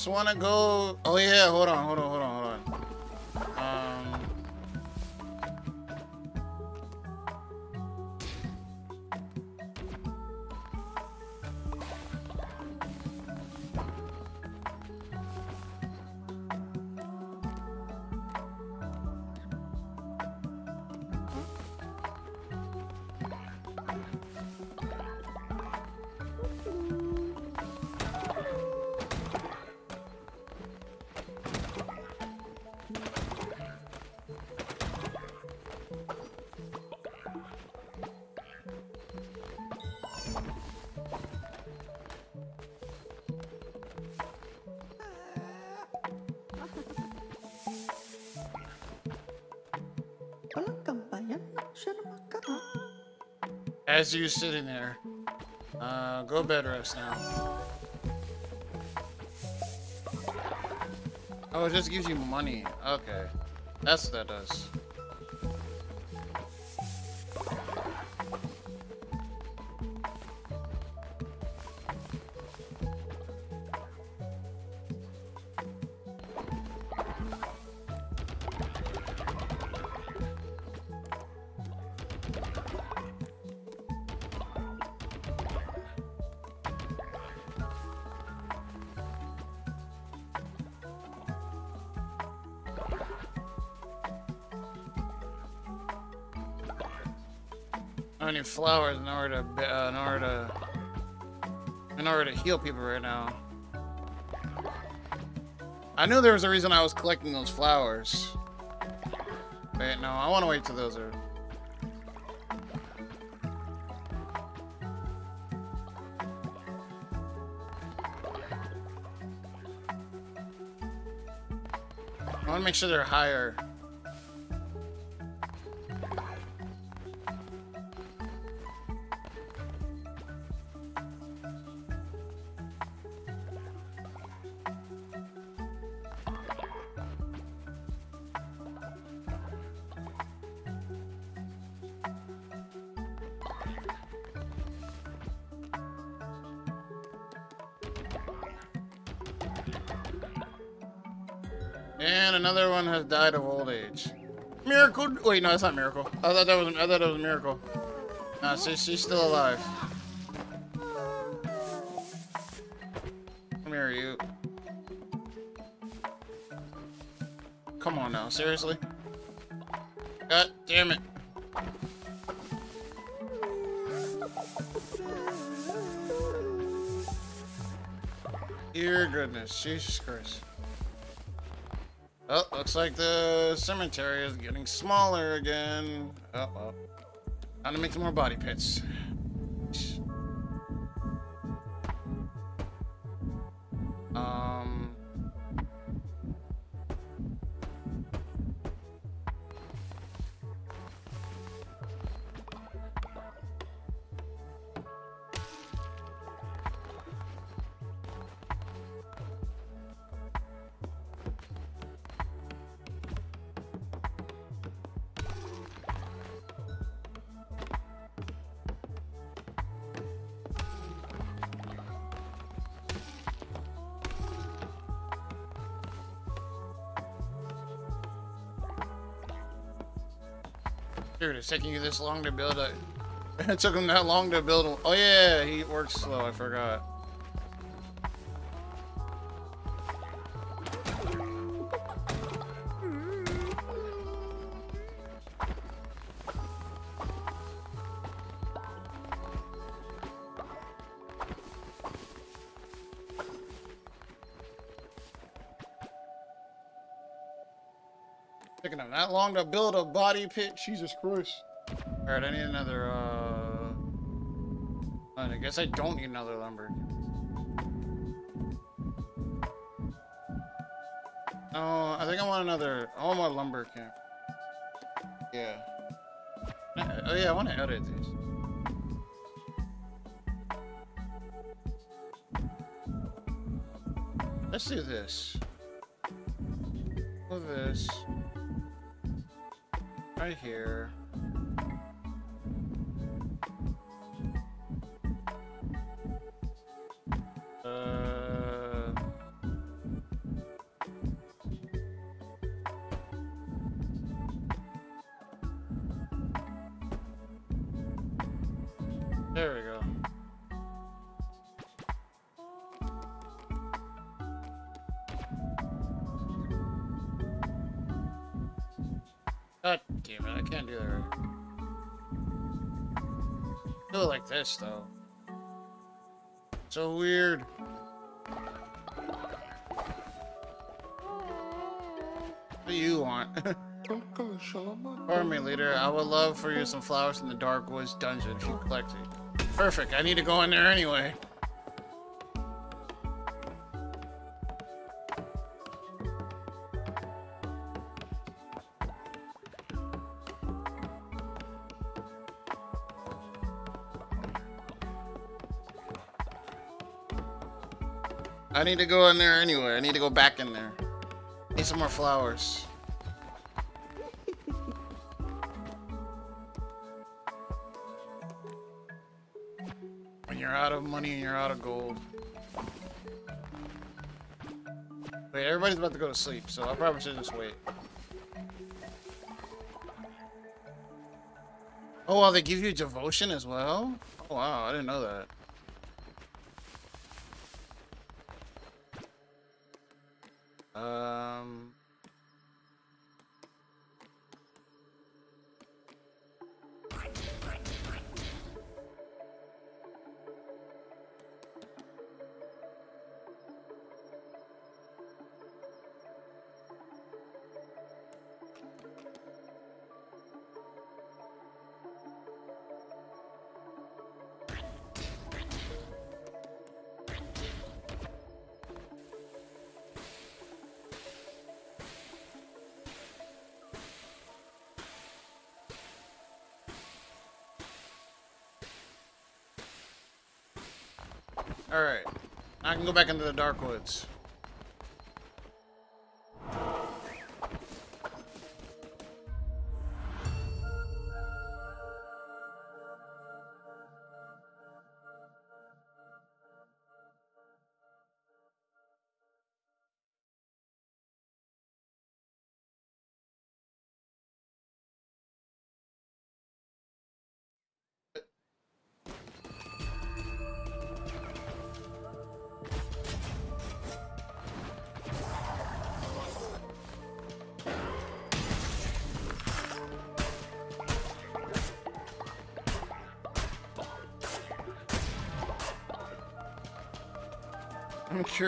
Just want to go. Oh yeah, hold on, hold on, As you sitting there, uh, go bed rest now. Oh, it just gives you money. Okay, that's what that does. To uh, in order to in order to heal people right now. I knew there was a reason I was collecting those flowers. Wait, no, I want to wait till those are. I want to make sure they're higher. Wait, no, that's not miracle. I thought that was. I thought it was a miracle. No, see, she's still alive. Come here, you. Come on now, seriously. God damn it. Dear goodness, Jesus Christ. Looks like the cemetery is getting smaller again. Oh, well. Time to make some more body pits. It's taking you this long to build a. [laughs] it took him that long to build a. Oh, yeah, he works slow. I forgot. Long to build a body pit. Jesus Christ. Alright, I need another, uh... I guess I don't need another lumber. Oh, I think I want another... I want more lumber camp. Yeah. Oh yeah, I want to edit these. Let's do this. Move this. Right here. I can't do that right. Do it like this, though. So weird. What do you want? [laughs] Pardon me, leader. I would love for you some flowers in the Dark Woods dungeon if you collect it. Perfect. I need to go in there anyway. I need to go in there anyway. I need to go back in there. Need some more flowers. [laughs] When you're out of money and you're out of gold. Wait, everybody's about to go to sleep, so I probably should just wait. Oh, wow, they give you devotion as well? Oh, wow, I didn't know that. Can go back into the dark woods.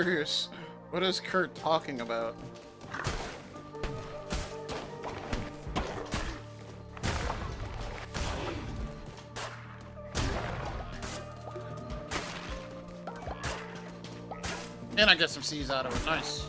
Curious. What is Kurt talking about? And I get some C's out of it. Nice.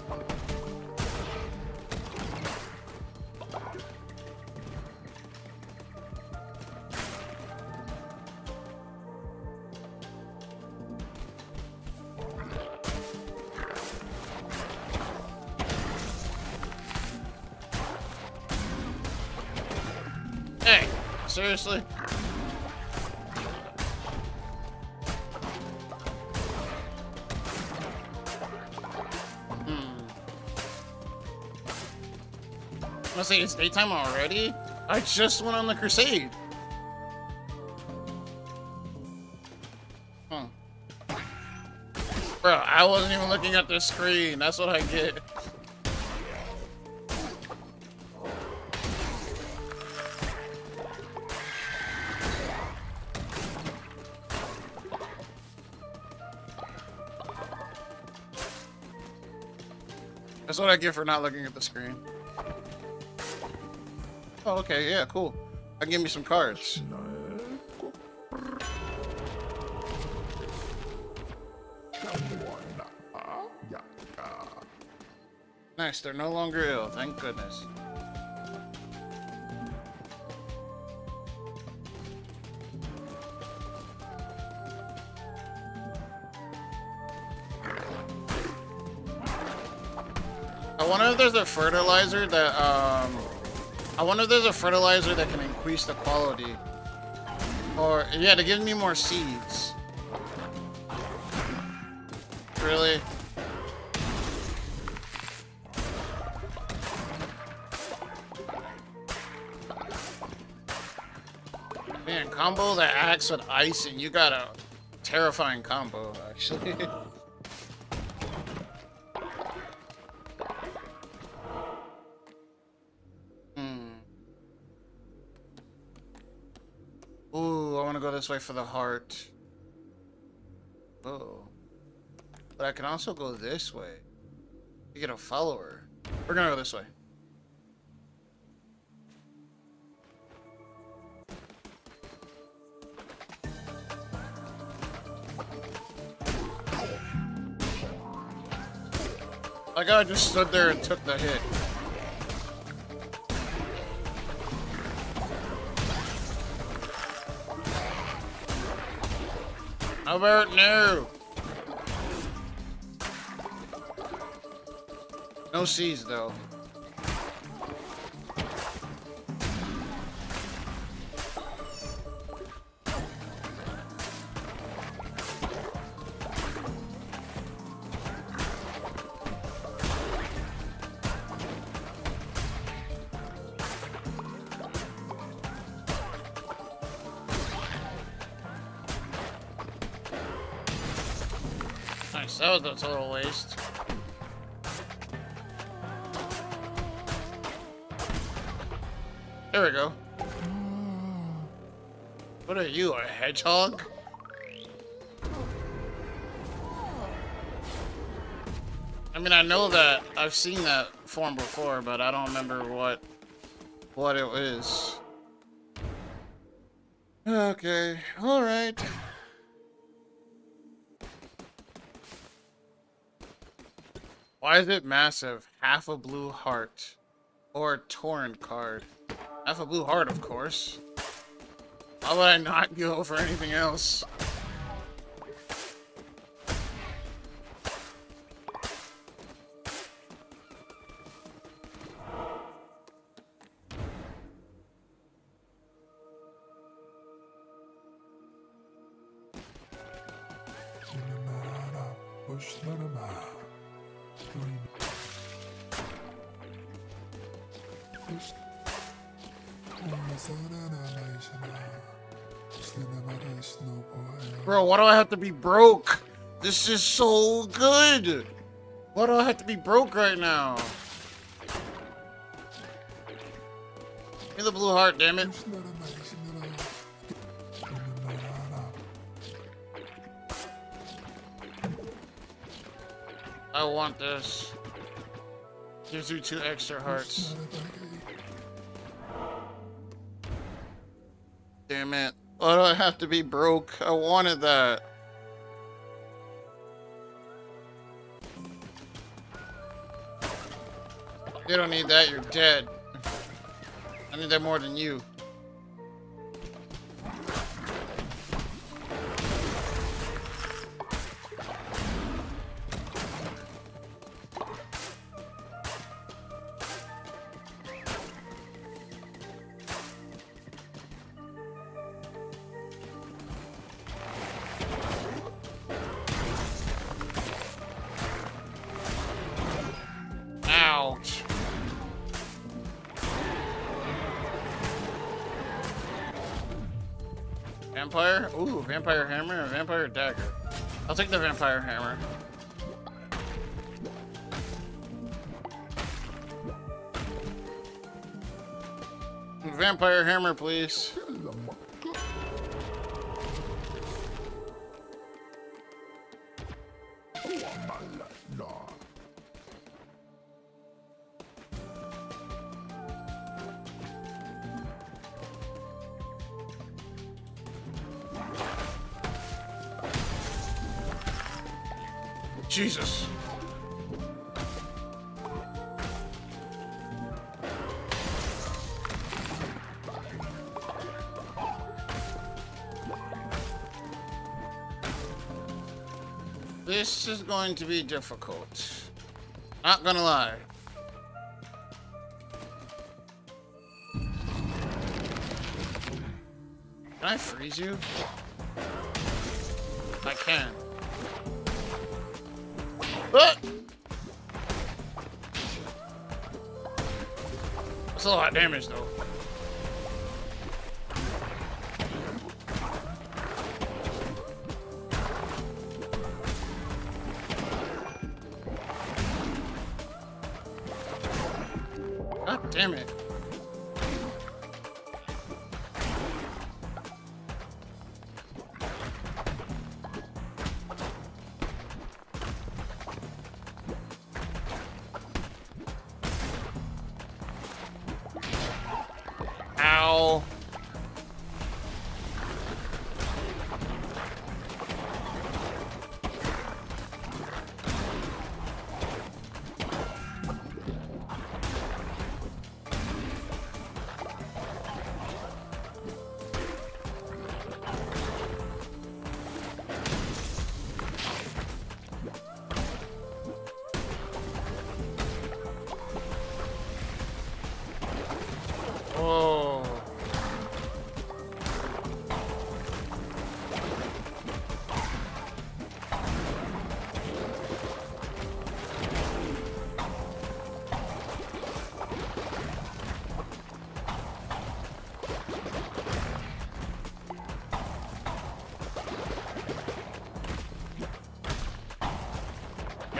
Say it's daytime already? I just went on the crusade. Huh. Bro, I wasn't even looking at the screen. That's what I get. That's what I get for not looking at the screen. Oh, okay, yeah, cool. I can give me some cards. Nice, they're no longer ill, thank goodness. I wonder if there's a fertilizer that, um... I wonder if there's a fertilizer that can increase the quality. Or, yeah, to give me more seeds. Really? Man, combo the axe with ice and you got a terrifying combo, actually. [laughs] this way for the heart. Oh. But I can also go this way. You get a follower. We're gonna go this way. Like I just stood there and took the hit. Albert, no! No C's, though. Nice, that a total waste. There we go. What are you, a hedgehog? I mean, I know that I've seen that form before, but I don't remember what what it is. Okay, all right. It massive? Half a blue heart. Or a tarot card. Half a blue heart, of course. Why would I not go for anything else? Why do I have to be broke? This is so good. Why do I have to be broke right now? Give me the blue heart, damn it. I want this. Gives you two extra hearts. Why do I have to be broke? I wanted that. You don't need that, you're dead. I need that more than you. Vampire? Ooh, vampire hammer or vampire dagger? I'll take the vampire hammer. Vampire hammer, please. Going to be difficult. Not gonna lie. Can I freeze you? I can. But That's a lot of damage though.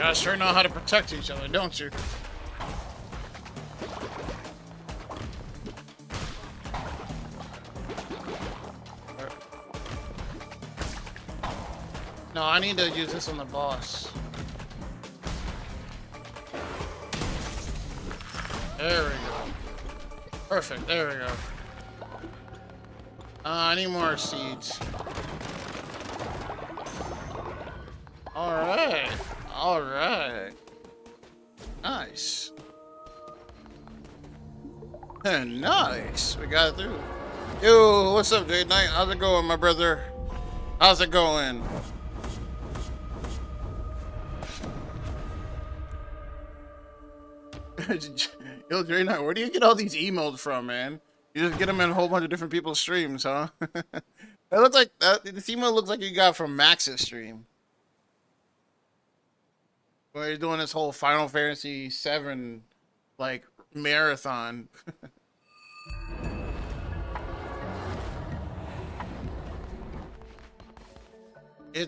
Guys sure know how to protect each other, don't you? No, I need to use this on the boss. There we go. Perfect, there we go. Uh, I need more seeds. Got through. Yo, what's up, Jade Knight? How's it going, my brother? How's it going? [laughs] Yo, Jay Knight, where do you get all these emails from, man? You just get them in a whole bunch of different people's streams, huh? [laughs] that looks like that. This email looks like you got from Max's stream. Where he's doing this whole Final Fantasy VII like marathon. [laughs]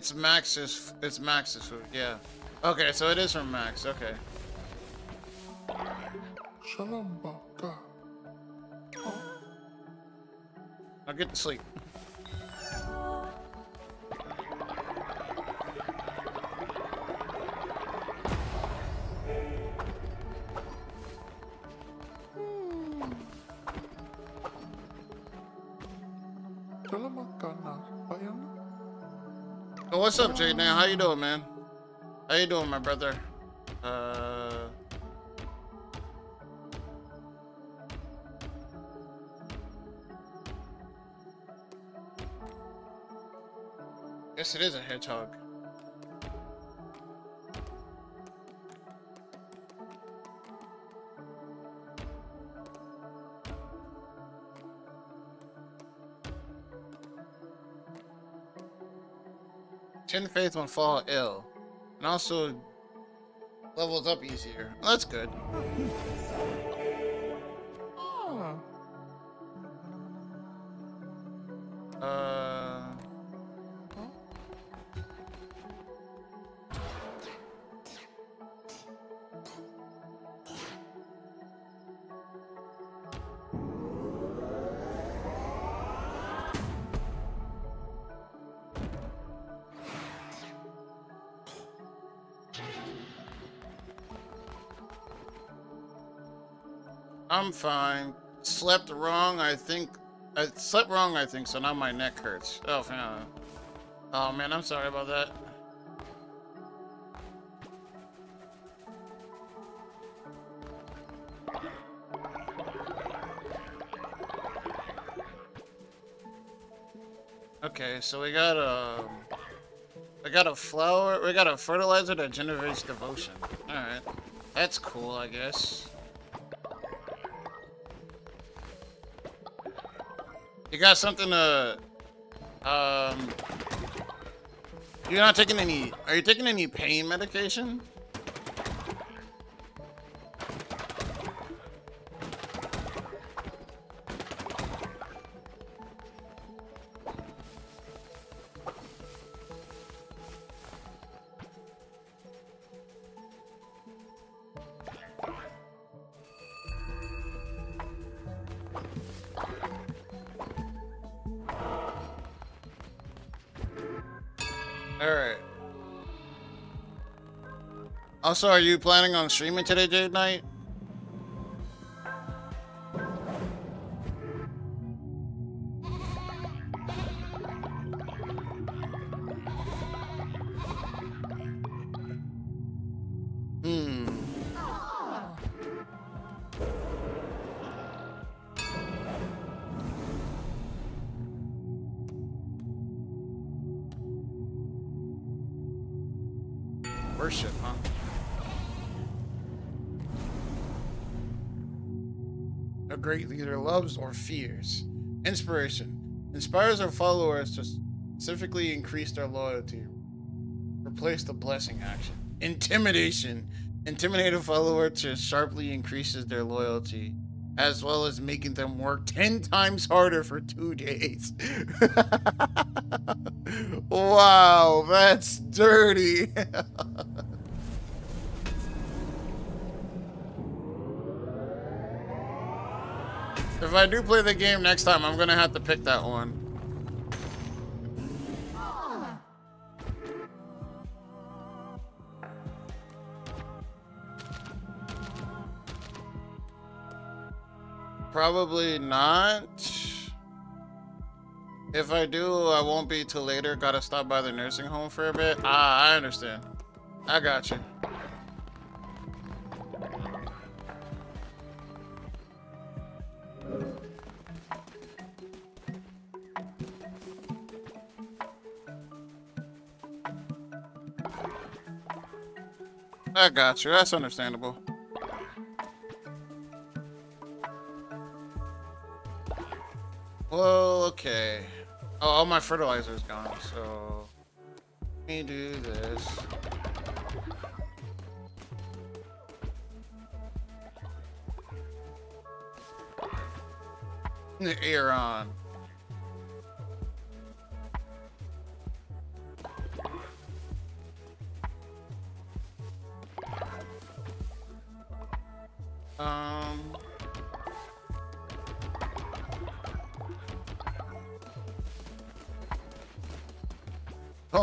it's Max's. It's Max's food. Yeah. Okay, so it is from Max. Okay. I'll get to sleep. What's up, Jay? Now, how you doing, man? How you doing, my brother? Uh. Yes, it is a hedgehog. Tin Faith won't fall ill. And also levels up easier. That's good. Fine. Slept wrong, I think. I slept wrong, I think, so now my neck hurts. Oh, man. Oh, man, I'm sorry about that. Okay, so we got a... We got a flower, we got a fertilizer that generates devotion. Alright. That's cool, I guess. Got something to um You're not taking any are you taking any pain medication? Also, are you planning on streaming today, Jade Knight? Or fears. Inspiration. Inspires our followers to specifically increase their loyalty. Replace the blessing action. Intimidation. Intimidate a follower to sharply increases their loyalty, as well as making them work 10 times harder for two days. [laughs] wow, that's dirty. [laughs] If I do play the game next time, I'm gonna have to pick that one. Probably not. If I do, I won't be till later. Gotta stop by the nursing home for a bit. Ah, I understand. I got you. I got you. That's understandable. Well, okay. Oh, all my fertilizer is gone, so... Let me do this. The air on.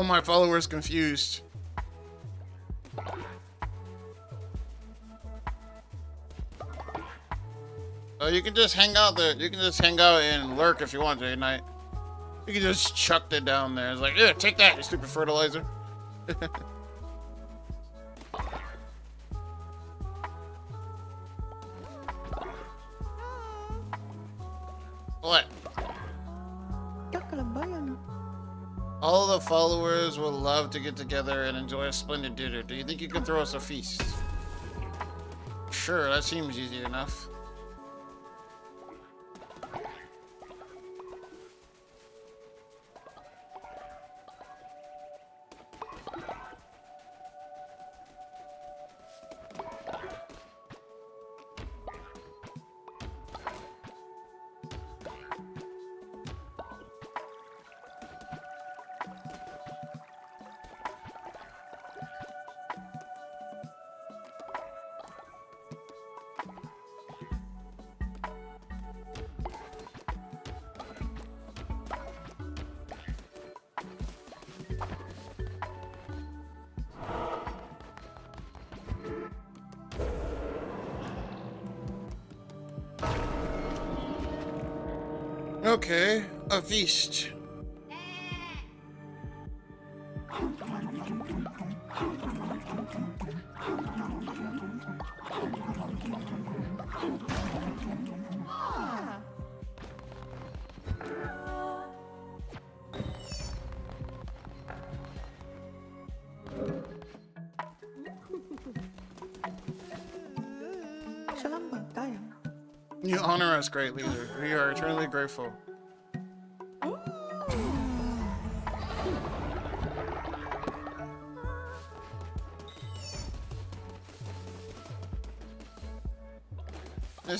My follower's confused. Oh, you can just hang out there. You can just hang out and lurk if you want to night. You can just chuck it down there. It's like, yeah, take that, you stupid fertilizer. [laughs] to get together and enjoy a splendid dinner. Do you think you could throw us a feast? Sure, that seems easy enough. A feast. You honor us, great leader. We are eternally grateful.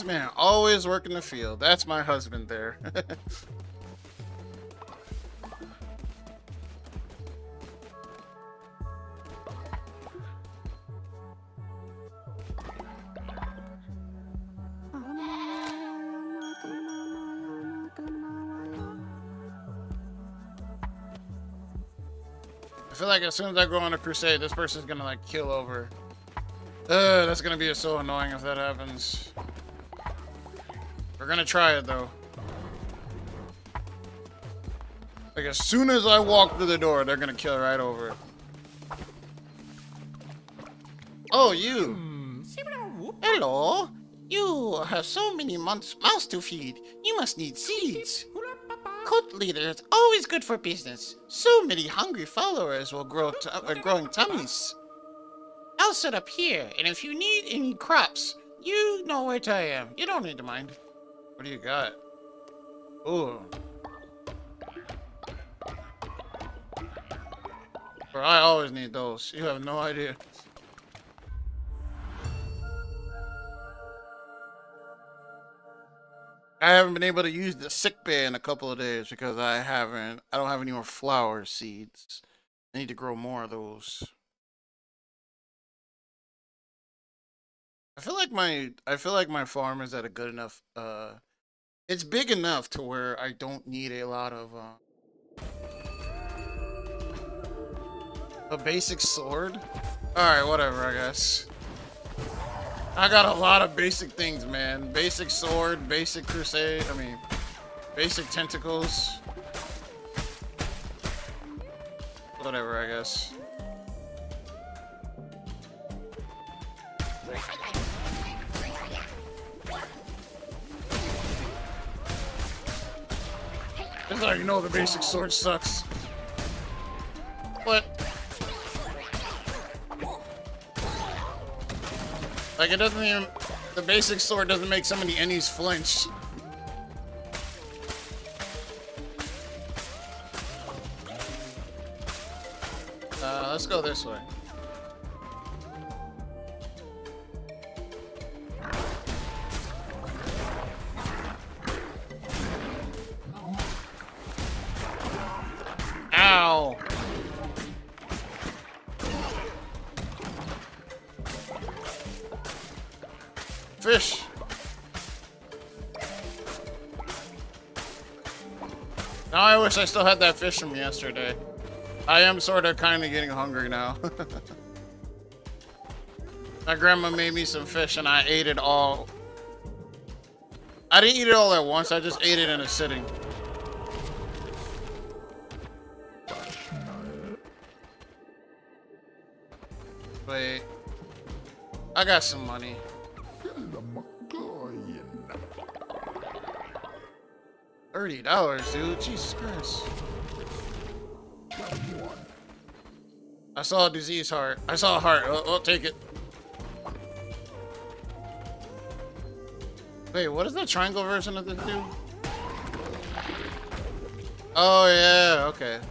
Man always working the field. That's my husband there. [laughs] I feel like as soon as I go on a crusade, this person's gonna like kill over. Uh, that's gonna be so annoying if that happens. We're gonna try it though. Like as soon as I walk through the door, they're gonna kill right over it. Oh, you. Hello. You have so many months mouths to feed. You must need seeds. Cult leader is always good for business. So many hungry followers will grow uh, growing tummies. I'll set up here, and if you need any crops, you know where I am. You don't need to mind. What do you got? Ooh. Bro, I always need those. You have no idea. I haven't been able to use the sick bay in a couple of days because I haven't. I don't have any more flower seeds. I need to grow more of those. I feel like my I feel like my farm is at a good enough uh it's big enough to where I don't need a lot of uh a basic sword. Alright, whatever, I guess. I got a lot of basic things, man. Basic sword, basic crusade, I mean basic tentacles. Whatever, I guess. You know the basic sword sucks. What? Like it doesn't even the basic sword doesn't make some of the ennies flinch. Uh, let's go this way. I still had that fish from yesterday. I am sort of kind of getting hungry now. [laughs] My grandma made me some fish and I ate it all. I didn't eat it all at once, I just ate it in a sitting. Wait. I got some money. Thirty dollars, dude. Jesus Christ. I saw a disease heart. I saw a heart. I'll, I'll take it. Wait, what does the triangle version of this do? Oh yeah, okay.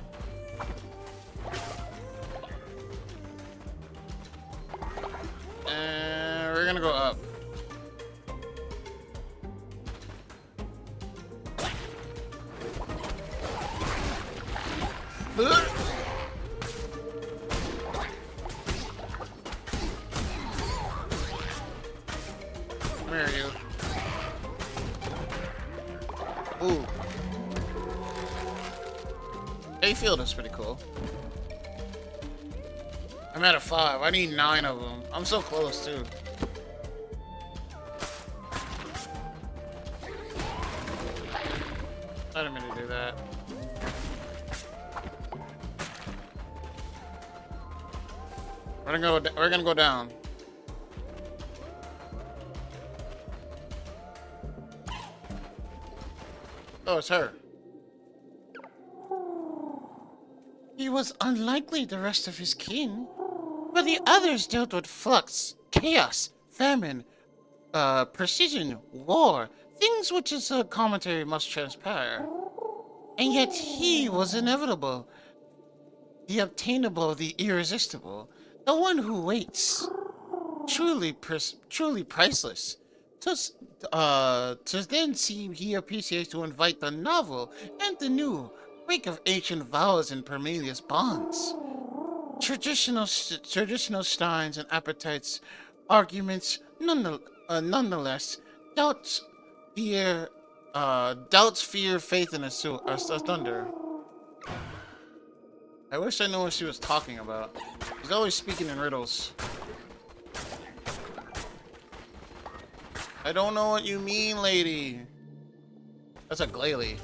Need nine of them. I'm so close too. I didn't mean to do that. We're gonna go. We're gonna go down. Oh, it's her. He was unlikely the rest of his kin, the others dealt with flux, chaos, famine, uh, precision, war, things which is a commentary must transpire. And yet he was inevitable, the obtainable, the irresistible, the one who waits. Truly, truly priceless. To, uh, to then see he appreciates to invite the novel and the new, break of ancient vows and permalious bonds. Traditional, traditional steins and appetites, arguments, none, uh, nonetheless, doubts, fear, uh, doubts, fear, faith, and thunder. I wish I knew what she was talking about. She's always speaking in riddles. I don't know what you mean, lady. That's a glalie.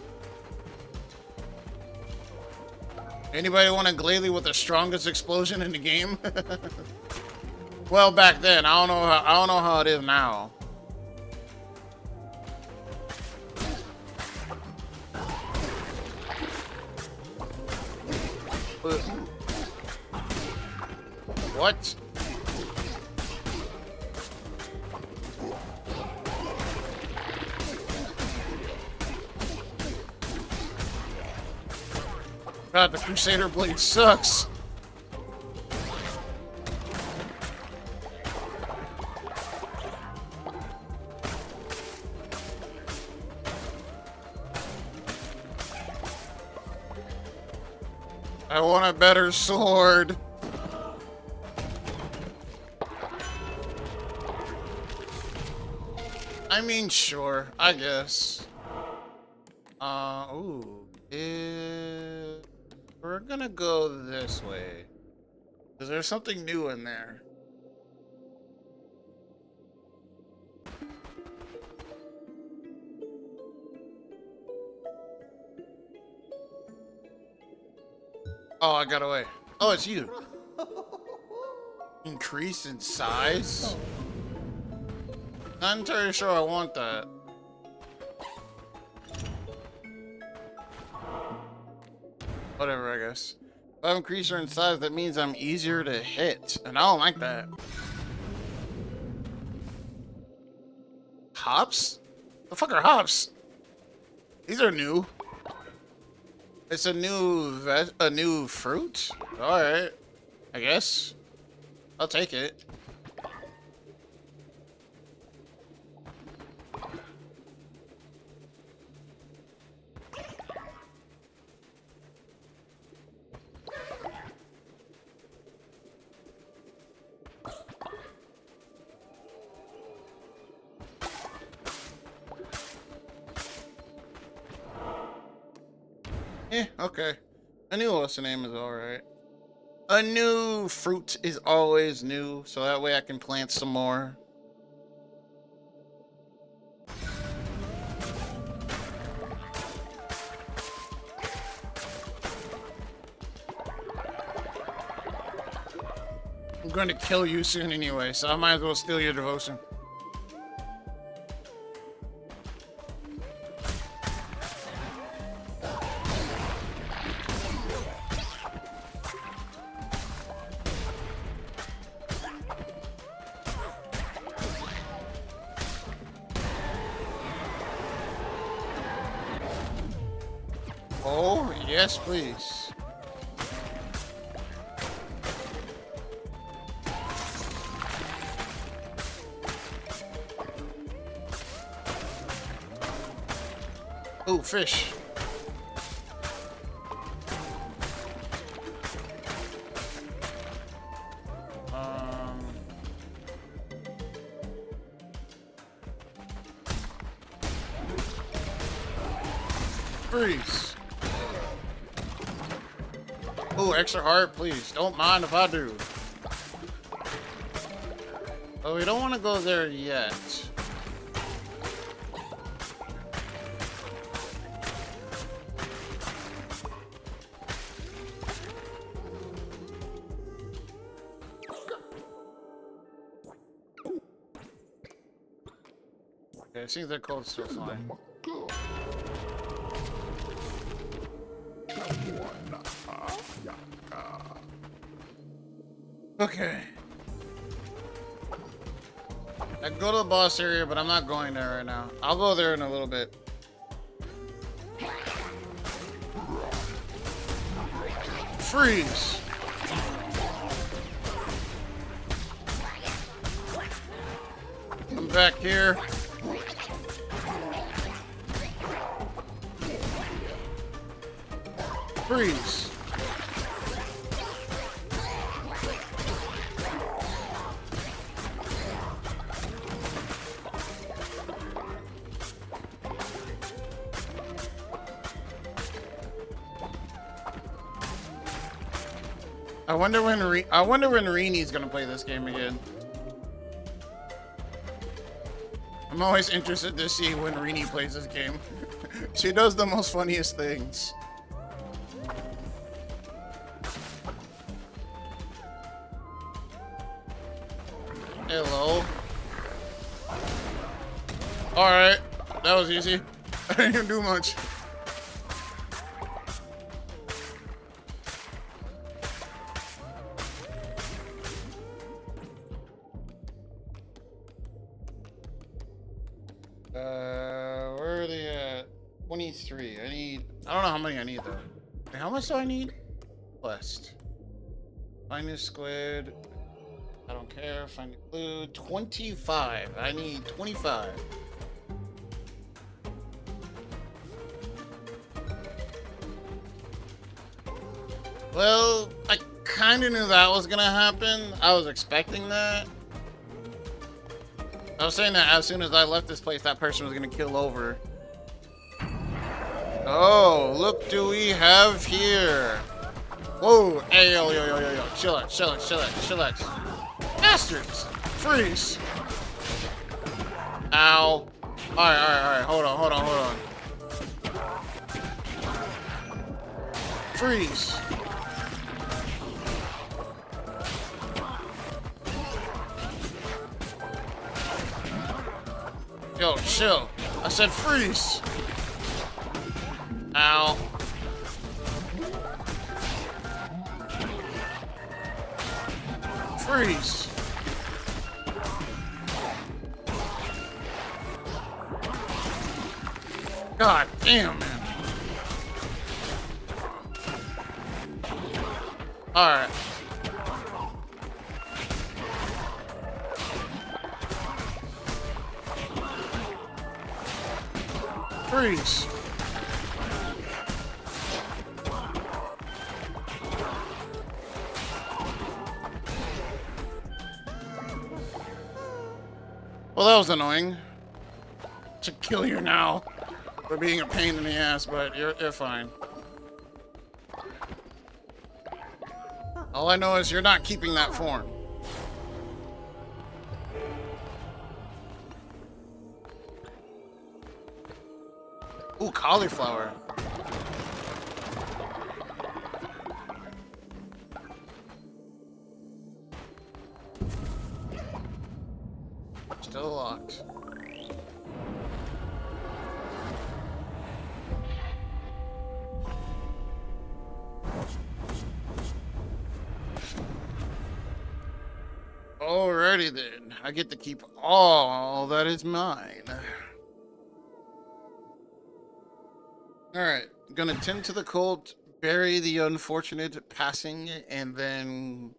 Anybody want a glalie with the strongest explosion in the game? [laughs] well, back then, I don't know how I don't know how it is now. What? God, the Crusader blade sucks. I want a better sword. I mean, sure, I guess. Gonna go this way. Is there something new in there? Oh, I got away. Oh, it's you. Increase in size? Not entirely sure I want that. Whatever, I guess. If I increase her in size, that means I'm easier to hit. And I don't like that. Hops? The fuck are hops? These are new. It's a new a new fruit? Alright. I guess. I'll take it. What's the name is alright. A new fruit is always new, so that way I can plant some more. I'm going to kill you soon anyway, so I might as well steal your devotion. Yes, please. Don't mind if I do. But we don't want to go there yet. Okay, it seems their code's still fine. Okay. I go to the boss area, but I'm not going there right now. I'll go there in a little bit. Freeze! Come back here. I wonder when Re I wonder when Reenie's gonna play this game again. I'm always interested to see when Reenie plays this game. [laughs] she does the most funniest things. Hello. Alright. That was easy. [laughs] I didn't do much. A squid. I don't care. Find clue. 25. I need 25. Well, I kind of knew that was gonna happen. I was expecting that. I was saying that as soon as I left this place, that person was gonna kill over. Oh, look do we have here. Whoa, hey, yo, yo, yo, yo, yo, chillax, chillax, chillax, chillax. Bastards, freeze. Ow. Alright, alright, alright, hold on, hold on, hold on. Freeze. Yo, chill. I said freeze. Ow. Freeze. God damn, man. Alright. Freeze. Well, that was annoying. To kill you now for being a pain in the ass, but you're, you're fine. All I know is you're not keeping that form. Ooh, cauliflower. Still locked. Alrighty then. I get to keep all that is mine. Alright. Gonna tend to the cult, bury the unfortunate passing, and then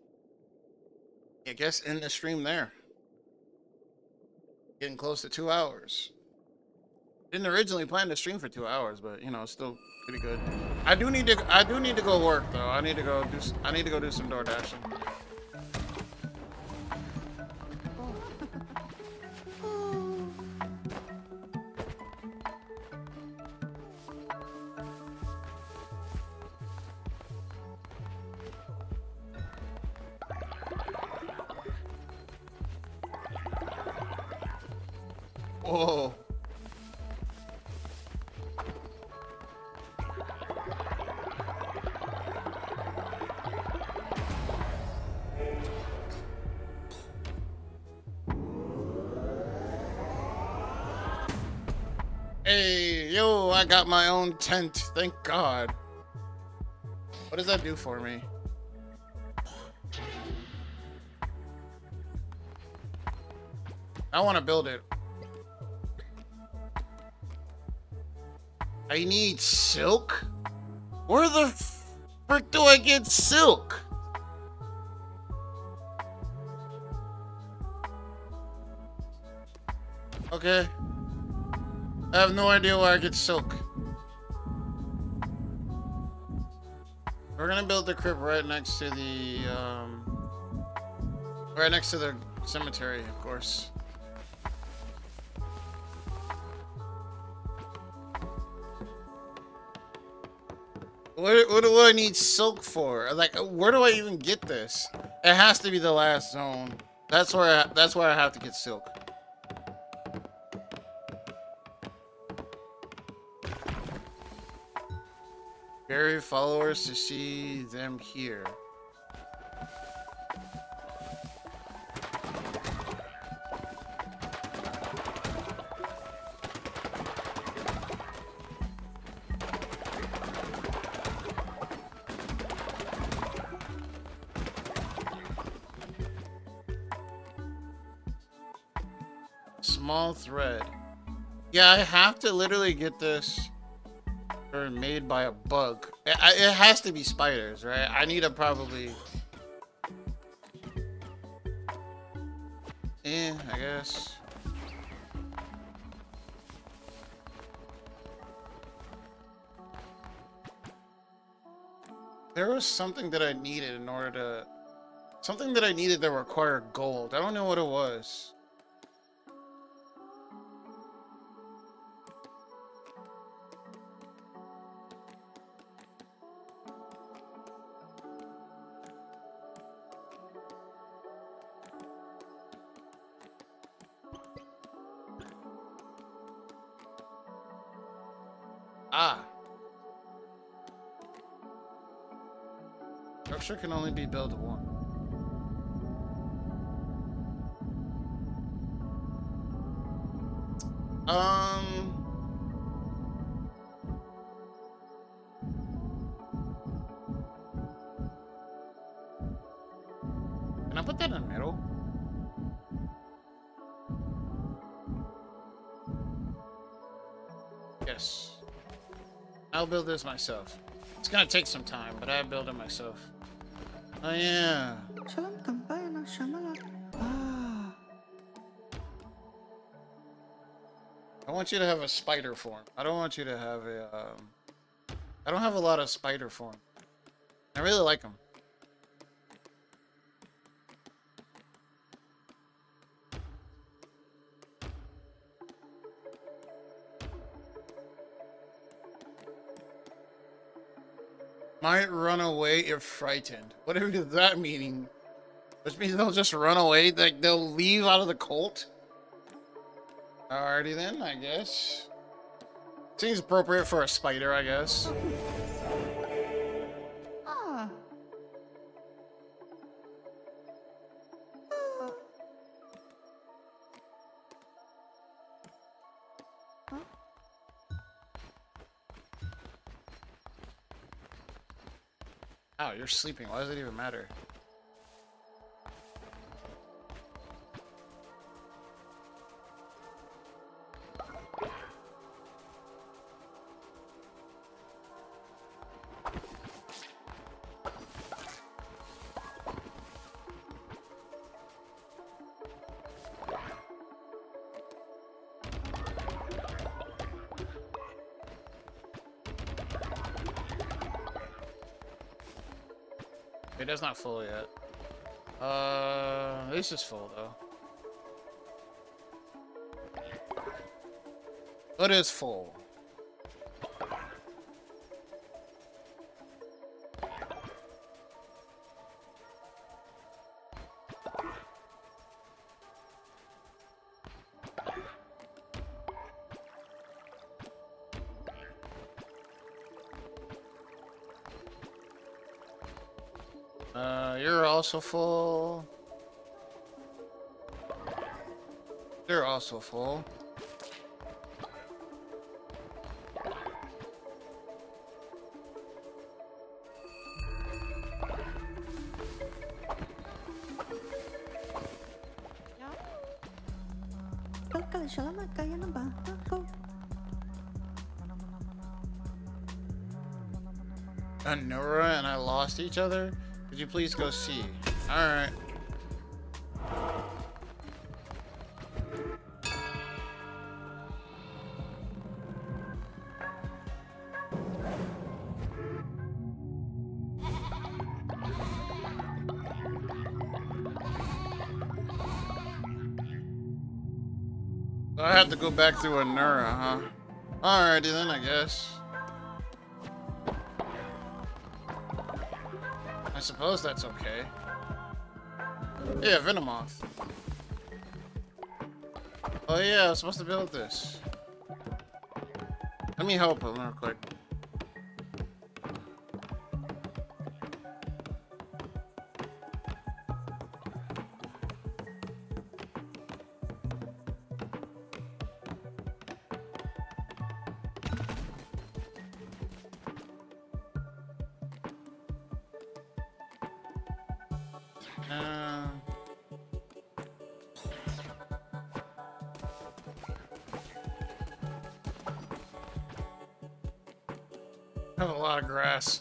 I guess end the stream there. Getting close to two hours. Didn't originally plan to stream for two hours, but you know, still pretty good. I do need to I do need to go work though. I need to go do I need to go do some door dashing. Whoa. Hey, yo, I got my own tent. Thank God. What does that do for me? I want to build it. I need silk? Where the frick do I get silk? Okay. I have no idea where I get silk. We're gonna build the crib right next to the, um... Right next to the cemetery, of course. What, what do I need silk for? Like, where do I even get this? It has to be the last zone. That's where I, that's where I have to get silk. Bury followers to see them here. Yeah, I have to literally get this or made by a bug. It, it has to be spiders, right? I need to probably. Eh, I guess. There was something that I needed in order to. Something that I needed that required gold. I don't know what it was. Can only be built one. Um. Can I put that in the middle? Yes. I'll build this myself. It's gonna take some time, but I build it myself. Oh yeah. Shalom kampaya ng Shyamalan. Ah, I want you to have a spider form. I don't want you to have a. Um, I don't have a lot of spider form. I really like them. Might run away if frightened. Whatever does that meaning? Which means they'll just run away? Like they'll leave out of the cult? Alrighty then, I guess. Seems appropriate for a spider, I guess. You're sleeping. Why does it even matter? Not full yet. Uh, this is full though. It is full. Uh, you're also full. You're also full. Kalkal salamat kaya ng bata ko. And Nora and I lost each other? Could you please go see? Alright. I have to go back through Anura, huh? Alrighty then, I guess. Suppose that's okay. Yeah, Venomoth. Oh yeah, I was supposed to build this. Let me help him real quick.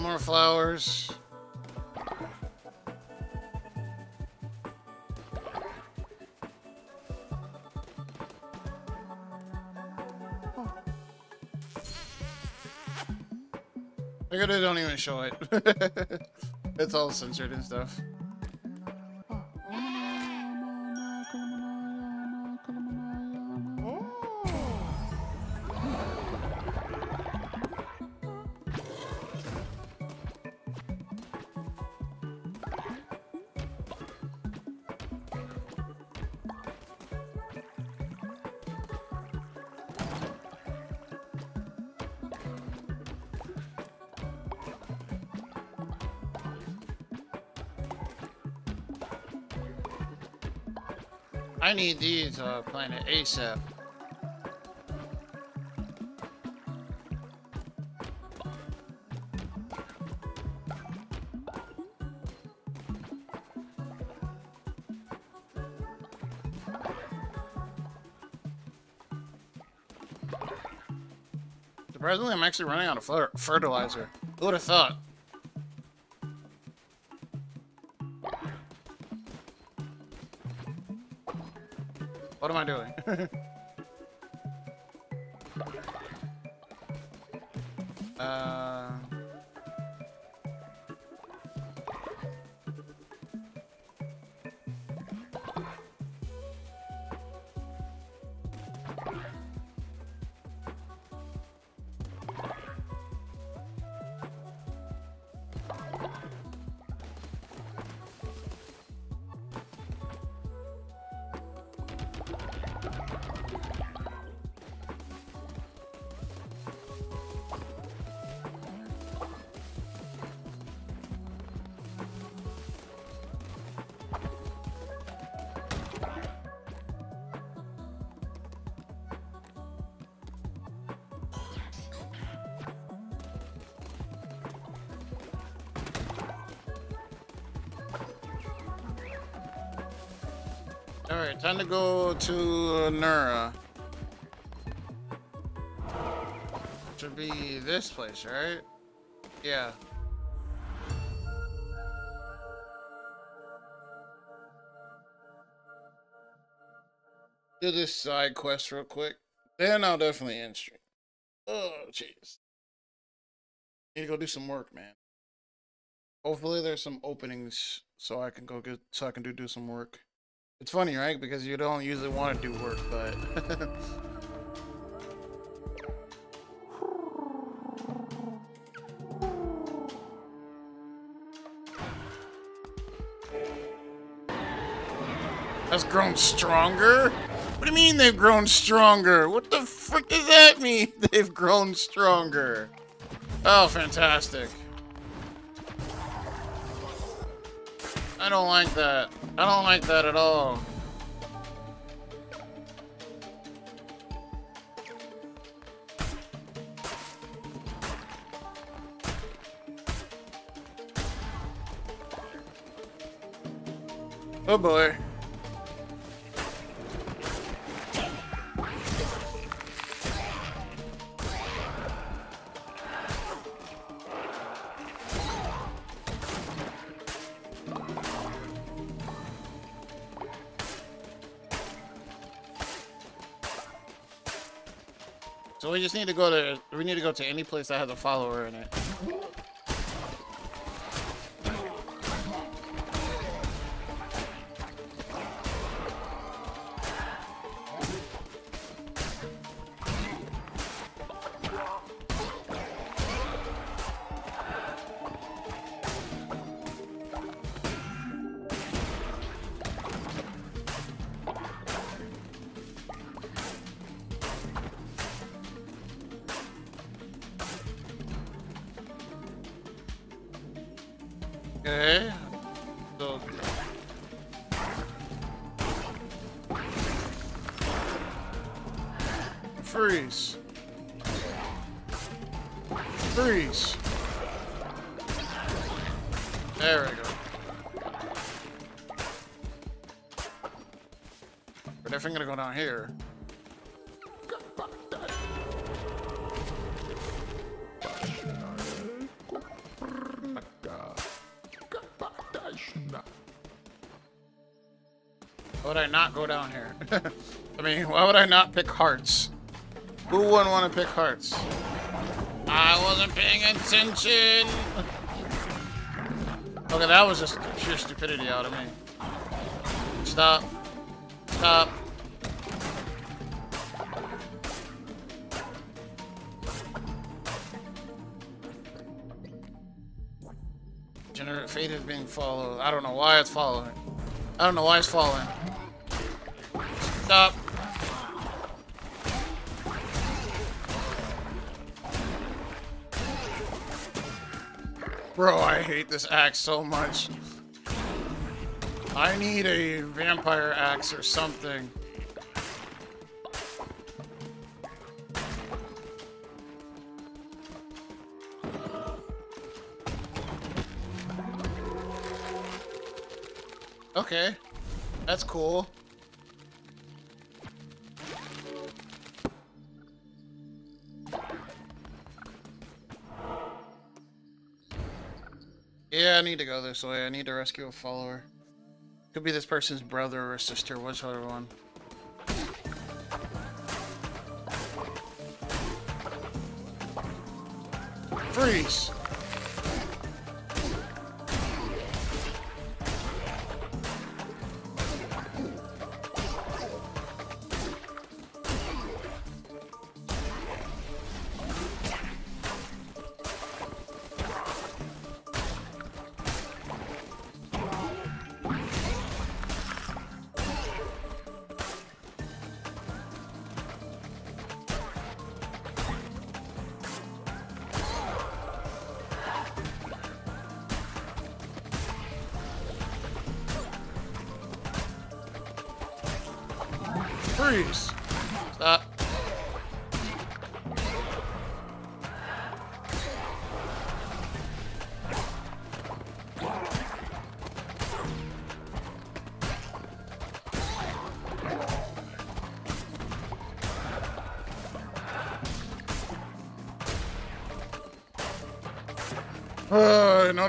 more flowers. At it, don't even show it. [laughs] it's all censored and stuff. Need these uh, planet ASAP. Surprisingly, I'm actually running out of fer fertilizer. Who would have thought? What [laughs] Alright, time to go to uh, Nura. Should be this place, right? Yeah. Do this side quest real quick. Then I'll definitely end stream. Oh, jeez. Need to go do some work, man. Hopefully there's some openings so I can go get so I can do do some work. It's funny, right? Because you don't usually want to do work, but [laughs] That's grown stronger? What do you mean they've grown stronger? What the frick does that mean? [laughs] They've grown stronger. Oh, fantastic. I don't like that. I don't like that at all. Oh boy. Just need to go to we need to go to any place that has a follower in it. Not pick hearts? Who wouldn't want to pick hearts? I wasn't paying attention. Okay, that was just pure stupidity out of me. Stop. Stop. Generate fate is being followed. I don't know why it's following. I don't know why it's following. Stop. I hate this axe so much. I need a vampire axe or something. Okay. That's cool. Yeah, I need to go this way. I need to rescue a follower. Could be this person's brother or sister, whichever one. Freeze!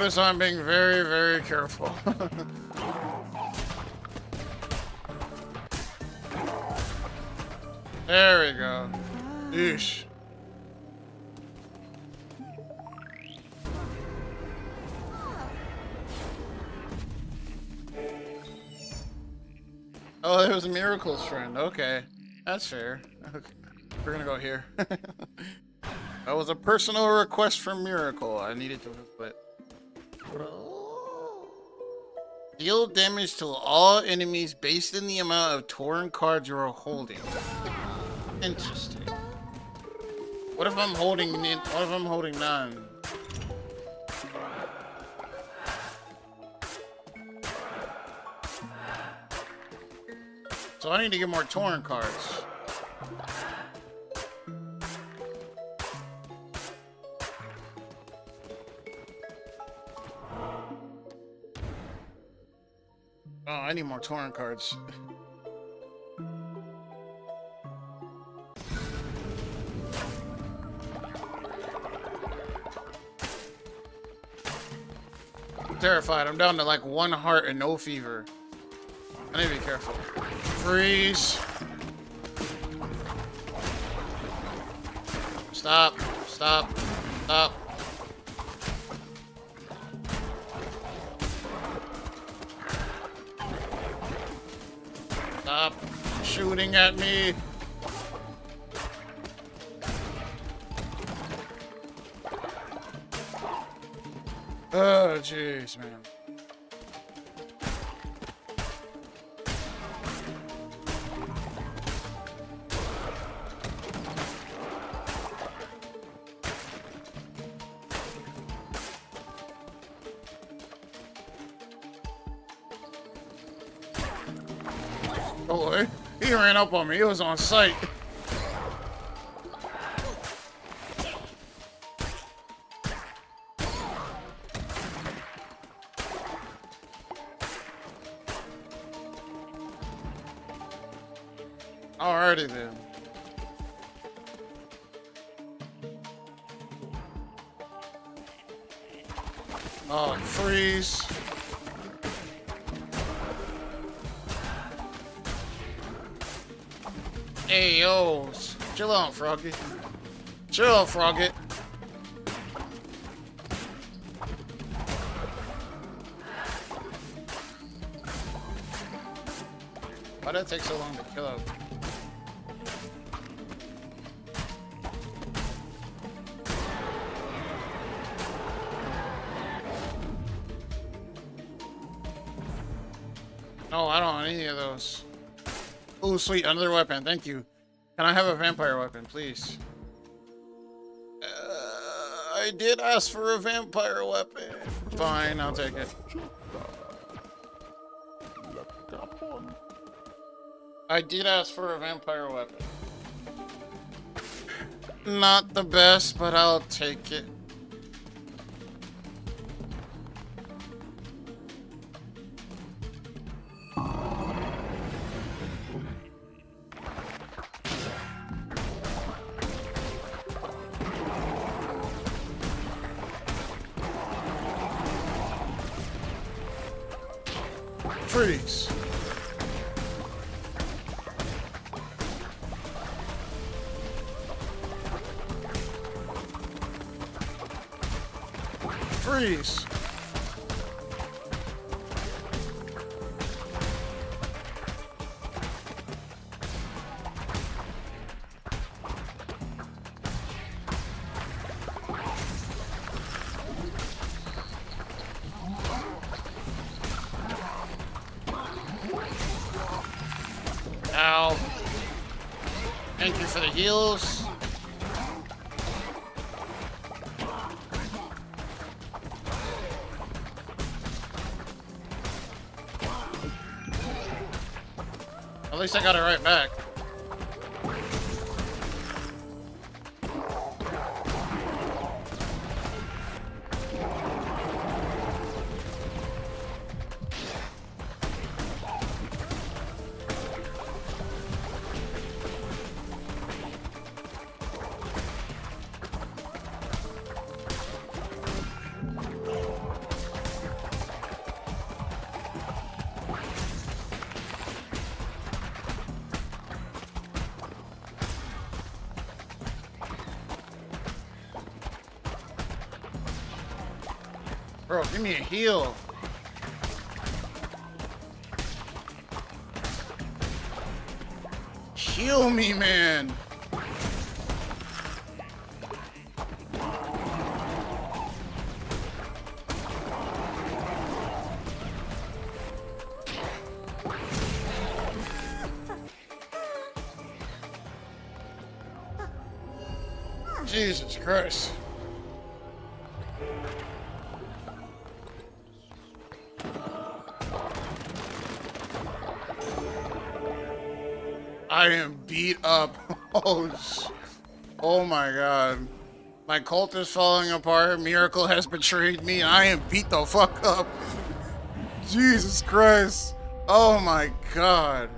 Notice I'm being very, very careful. [laughs] there we go. Yeesh. Oh, it was Miracle's friend. Okay. That's fair. Okay. We're gonna go here. [laughs] that was a personal request from Miracle. I needed to Deal damage to all enemies based on the amount of tarot cards you are holding. Interesting. What if I'm holding what if I'm holding none? So I need to get more tarot cards. I need more tarot cards. Terrified. I'm down to like one heart and no fervor. I need to be careful. Freeze. Stop. Stop. Stop. Stop shooting at me. Oh, jeez, man. Up on me. He was on sight. Froggy. Chill, Froggy. Why did it take so long to kill him? No, I don't want any of those. Oh, sweet, another weapon. Thank you. Can I have a vampire weapon, please? Uh, I did ask for a vampire weapon. Fine, I'll take it. I did ask for a vampire weapon. Not the best, but I'll take it. Give me a heal. Heal me, man. Jesus Christ. Oh, oh my god. My cult is falling apart. Miracle has betrayed me. I am beat the fuck up. Jesus Christ. Oh my god.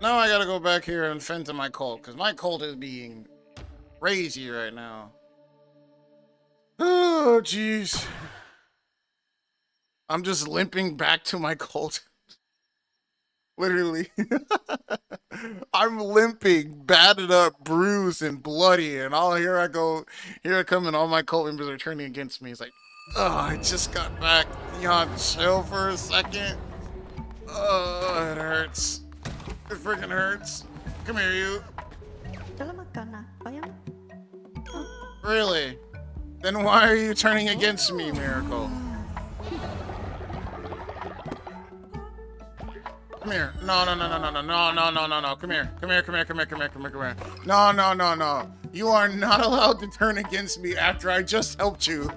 Now I gotta go back here and fend to my cult, because my cult is being crazy right now. [sighs] Oh, jeez. I'm just limping back to my cult. Literally. [laughs] I'm limping, battered up, bruised, and bloody, and all here I go, here I come, and all my cult members are turning against me. It's like, oh, I just got back. Y'all chill for a second. Oh, it hurts. It freaking hurts. Come here, you. Really? Then why are you turning against me, Miracle? Come here. No, no, no, no, no, no, no, no, no, no, no. Come here. Come here, come here, come here, come here, come here, come here. No, no, no, no. You are not allowed to turn against me after I just helped you.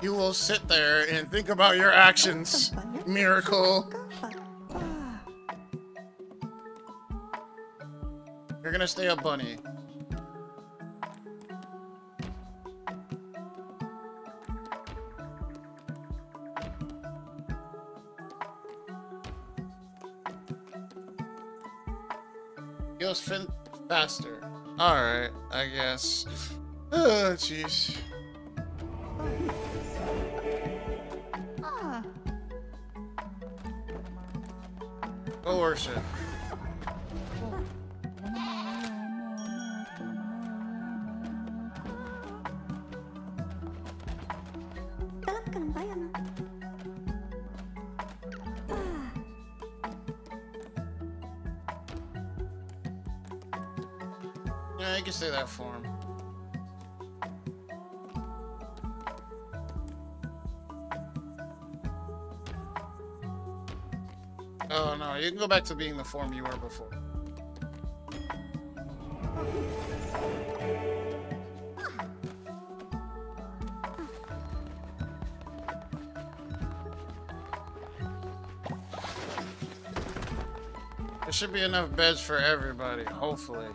You will sit there and think about your actions, Miracle. You're gonna stay a bunny. Heals fin faster. Alright, I guess. [sighs] Oh, jeez. Ah. Back to being the form you were before. There should be enough beds for everybody, hopefully.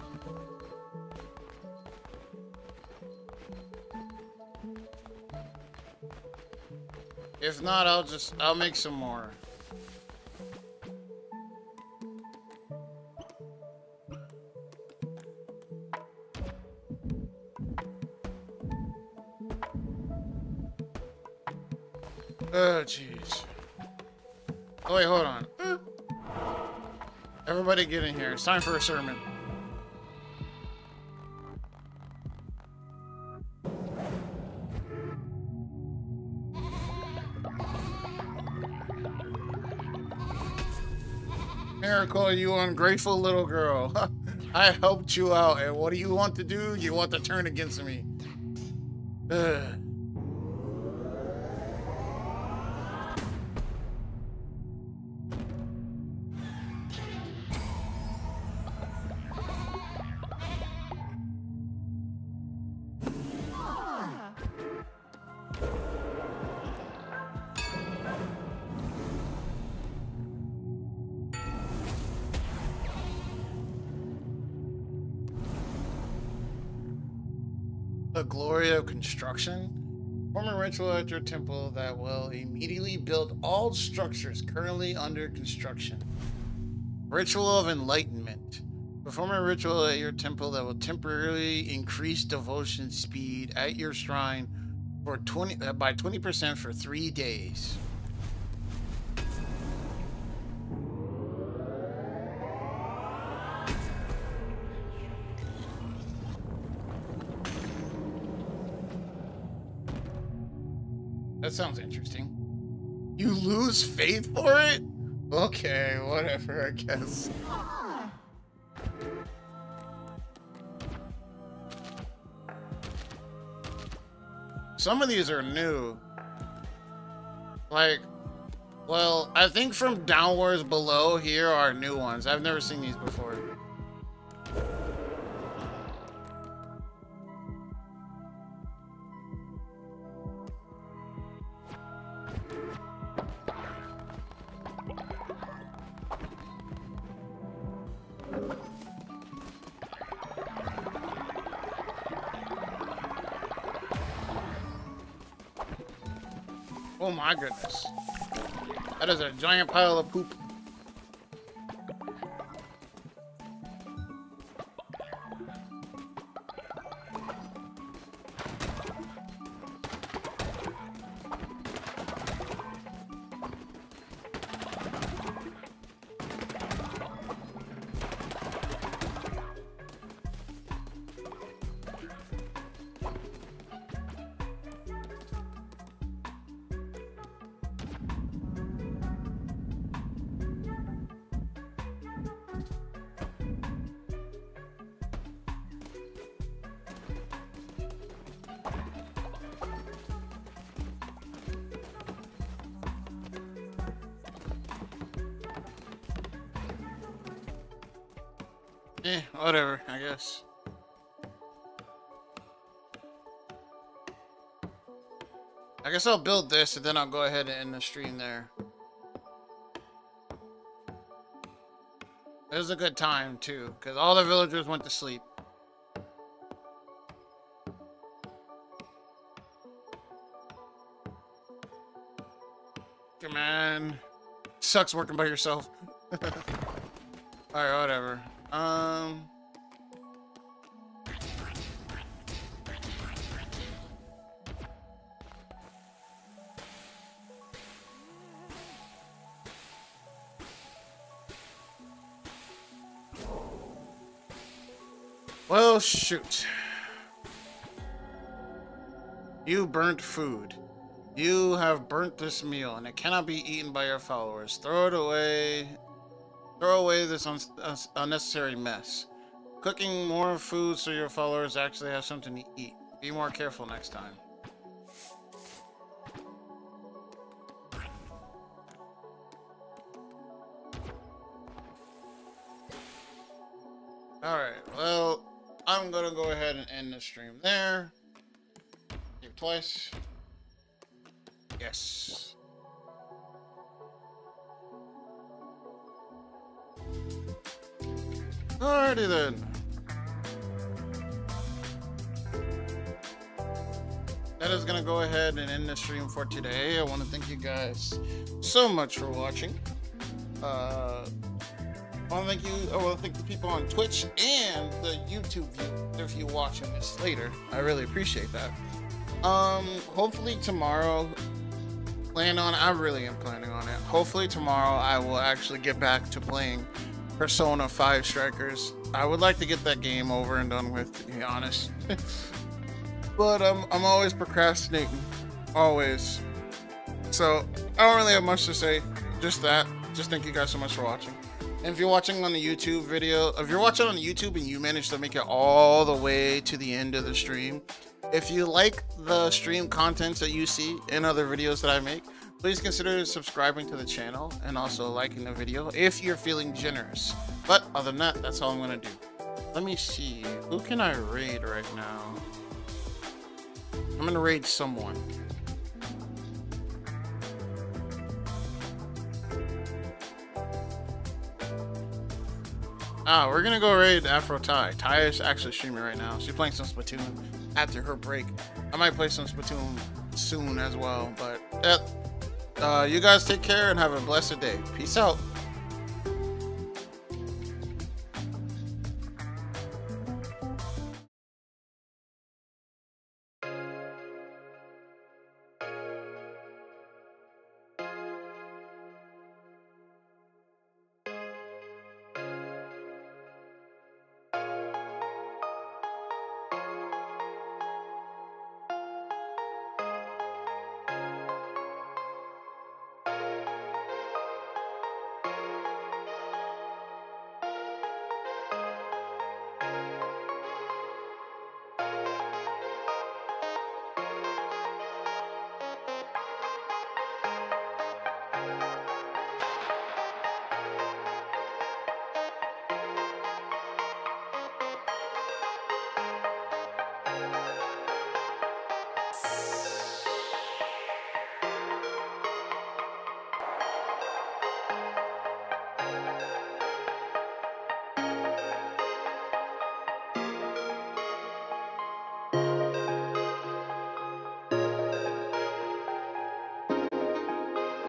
If not, I'll just I'll make some more. Get in here. It's time for a sermon. Miracle, you ungrateful little girl. [laughs] I helped you out, and what do you want to do? You want to turn against me. [sighs] Ritual at your temple that will immediately build all structures currently under construction. Ritual of Enlightenment. Perform a ritual at your temple that will temporarily increase devotion speed at your shrine for 20 uh, by 20% for 3 days. That sounds interesting. You lose faith for it? Okay, whatever, I guess. Some of these are new. Like, well, I think from downwards below here are new ones. I've never seen these before. My goodness. That is a giant pile of poop. Eh, whatever, I guess. I guess I'll build this and then I'll go ahead and end the stream there. It was a good time too, because all the villagers went to sleep. Come on. Sucks working by yourself. [laughs] Alright, whatever. Um. Well, shoot. You burnt food. You have burnt this meal, and it cannot be eaten by your followers. Throw it away Throw away this un un unnecessary mess. Cooking more food so your followers actually have something to eat. Be more careful next time. Alright, well, I'm gonna go ahead and end the stream there. Give twice. Yes. Alrighty then. That is gonna go ahead and end the stream for today. I want to thank you guys so much for watching. Uh, I want to thank you. I want to thank the people on Twitch and the YouTube view if you're watching this later. I really appreciate that. Um, hopefully tomorrow plan on. I really am planning on it. Hopefully tomorrow I will actually get back to playing Persona 5 Strikers. I would like to get that game over and done with, to be honest. [laughs] but um, I'm always procrastinating, always. So I don't really have much to say. Just that. Just thank you guys so much for watching. And if you're watching on the YouTube video, if you're watching on YouTube and you managed to make it all the way to the end of the stream, if you like the stream contents that you see in other videos that I make, please consider subscribing to the channel and also liking the video if you're feeling generous. But other than that, that's all I'm gonna do. Let me see, who can I raid right now? I'm gonna raid someone. Ah, we're gonna go raid Afro Ty. Ty is actually streaming right now. She's playing some Splatoon after her break. I might play some Splatoon soon as well. But yeah, uh, you guys take care and have a blessed day. Peace out.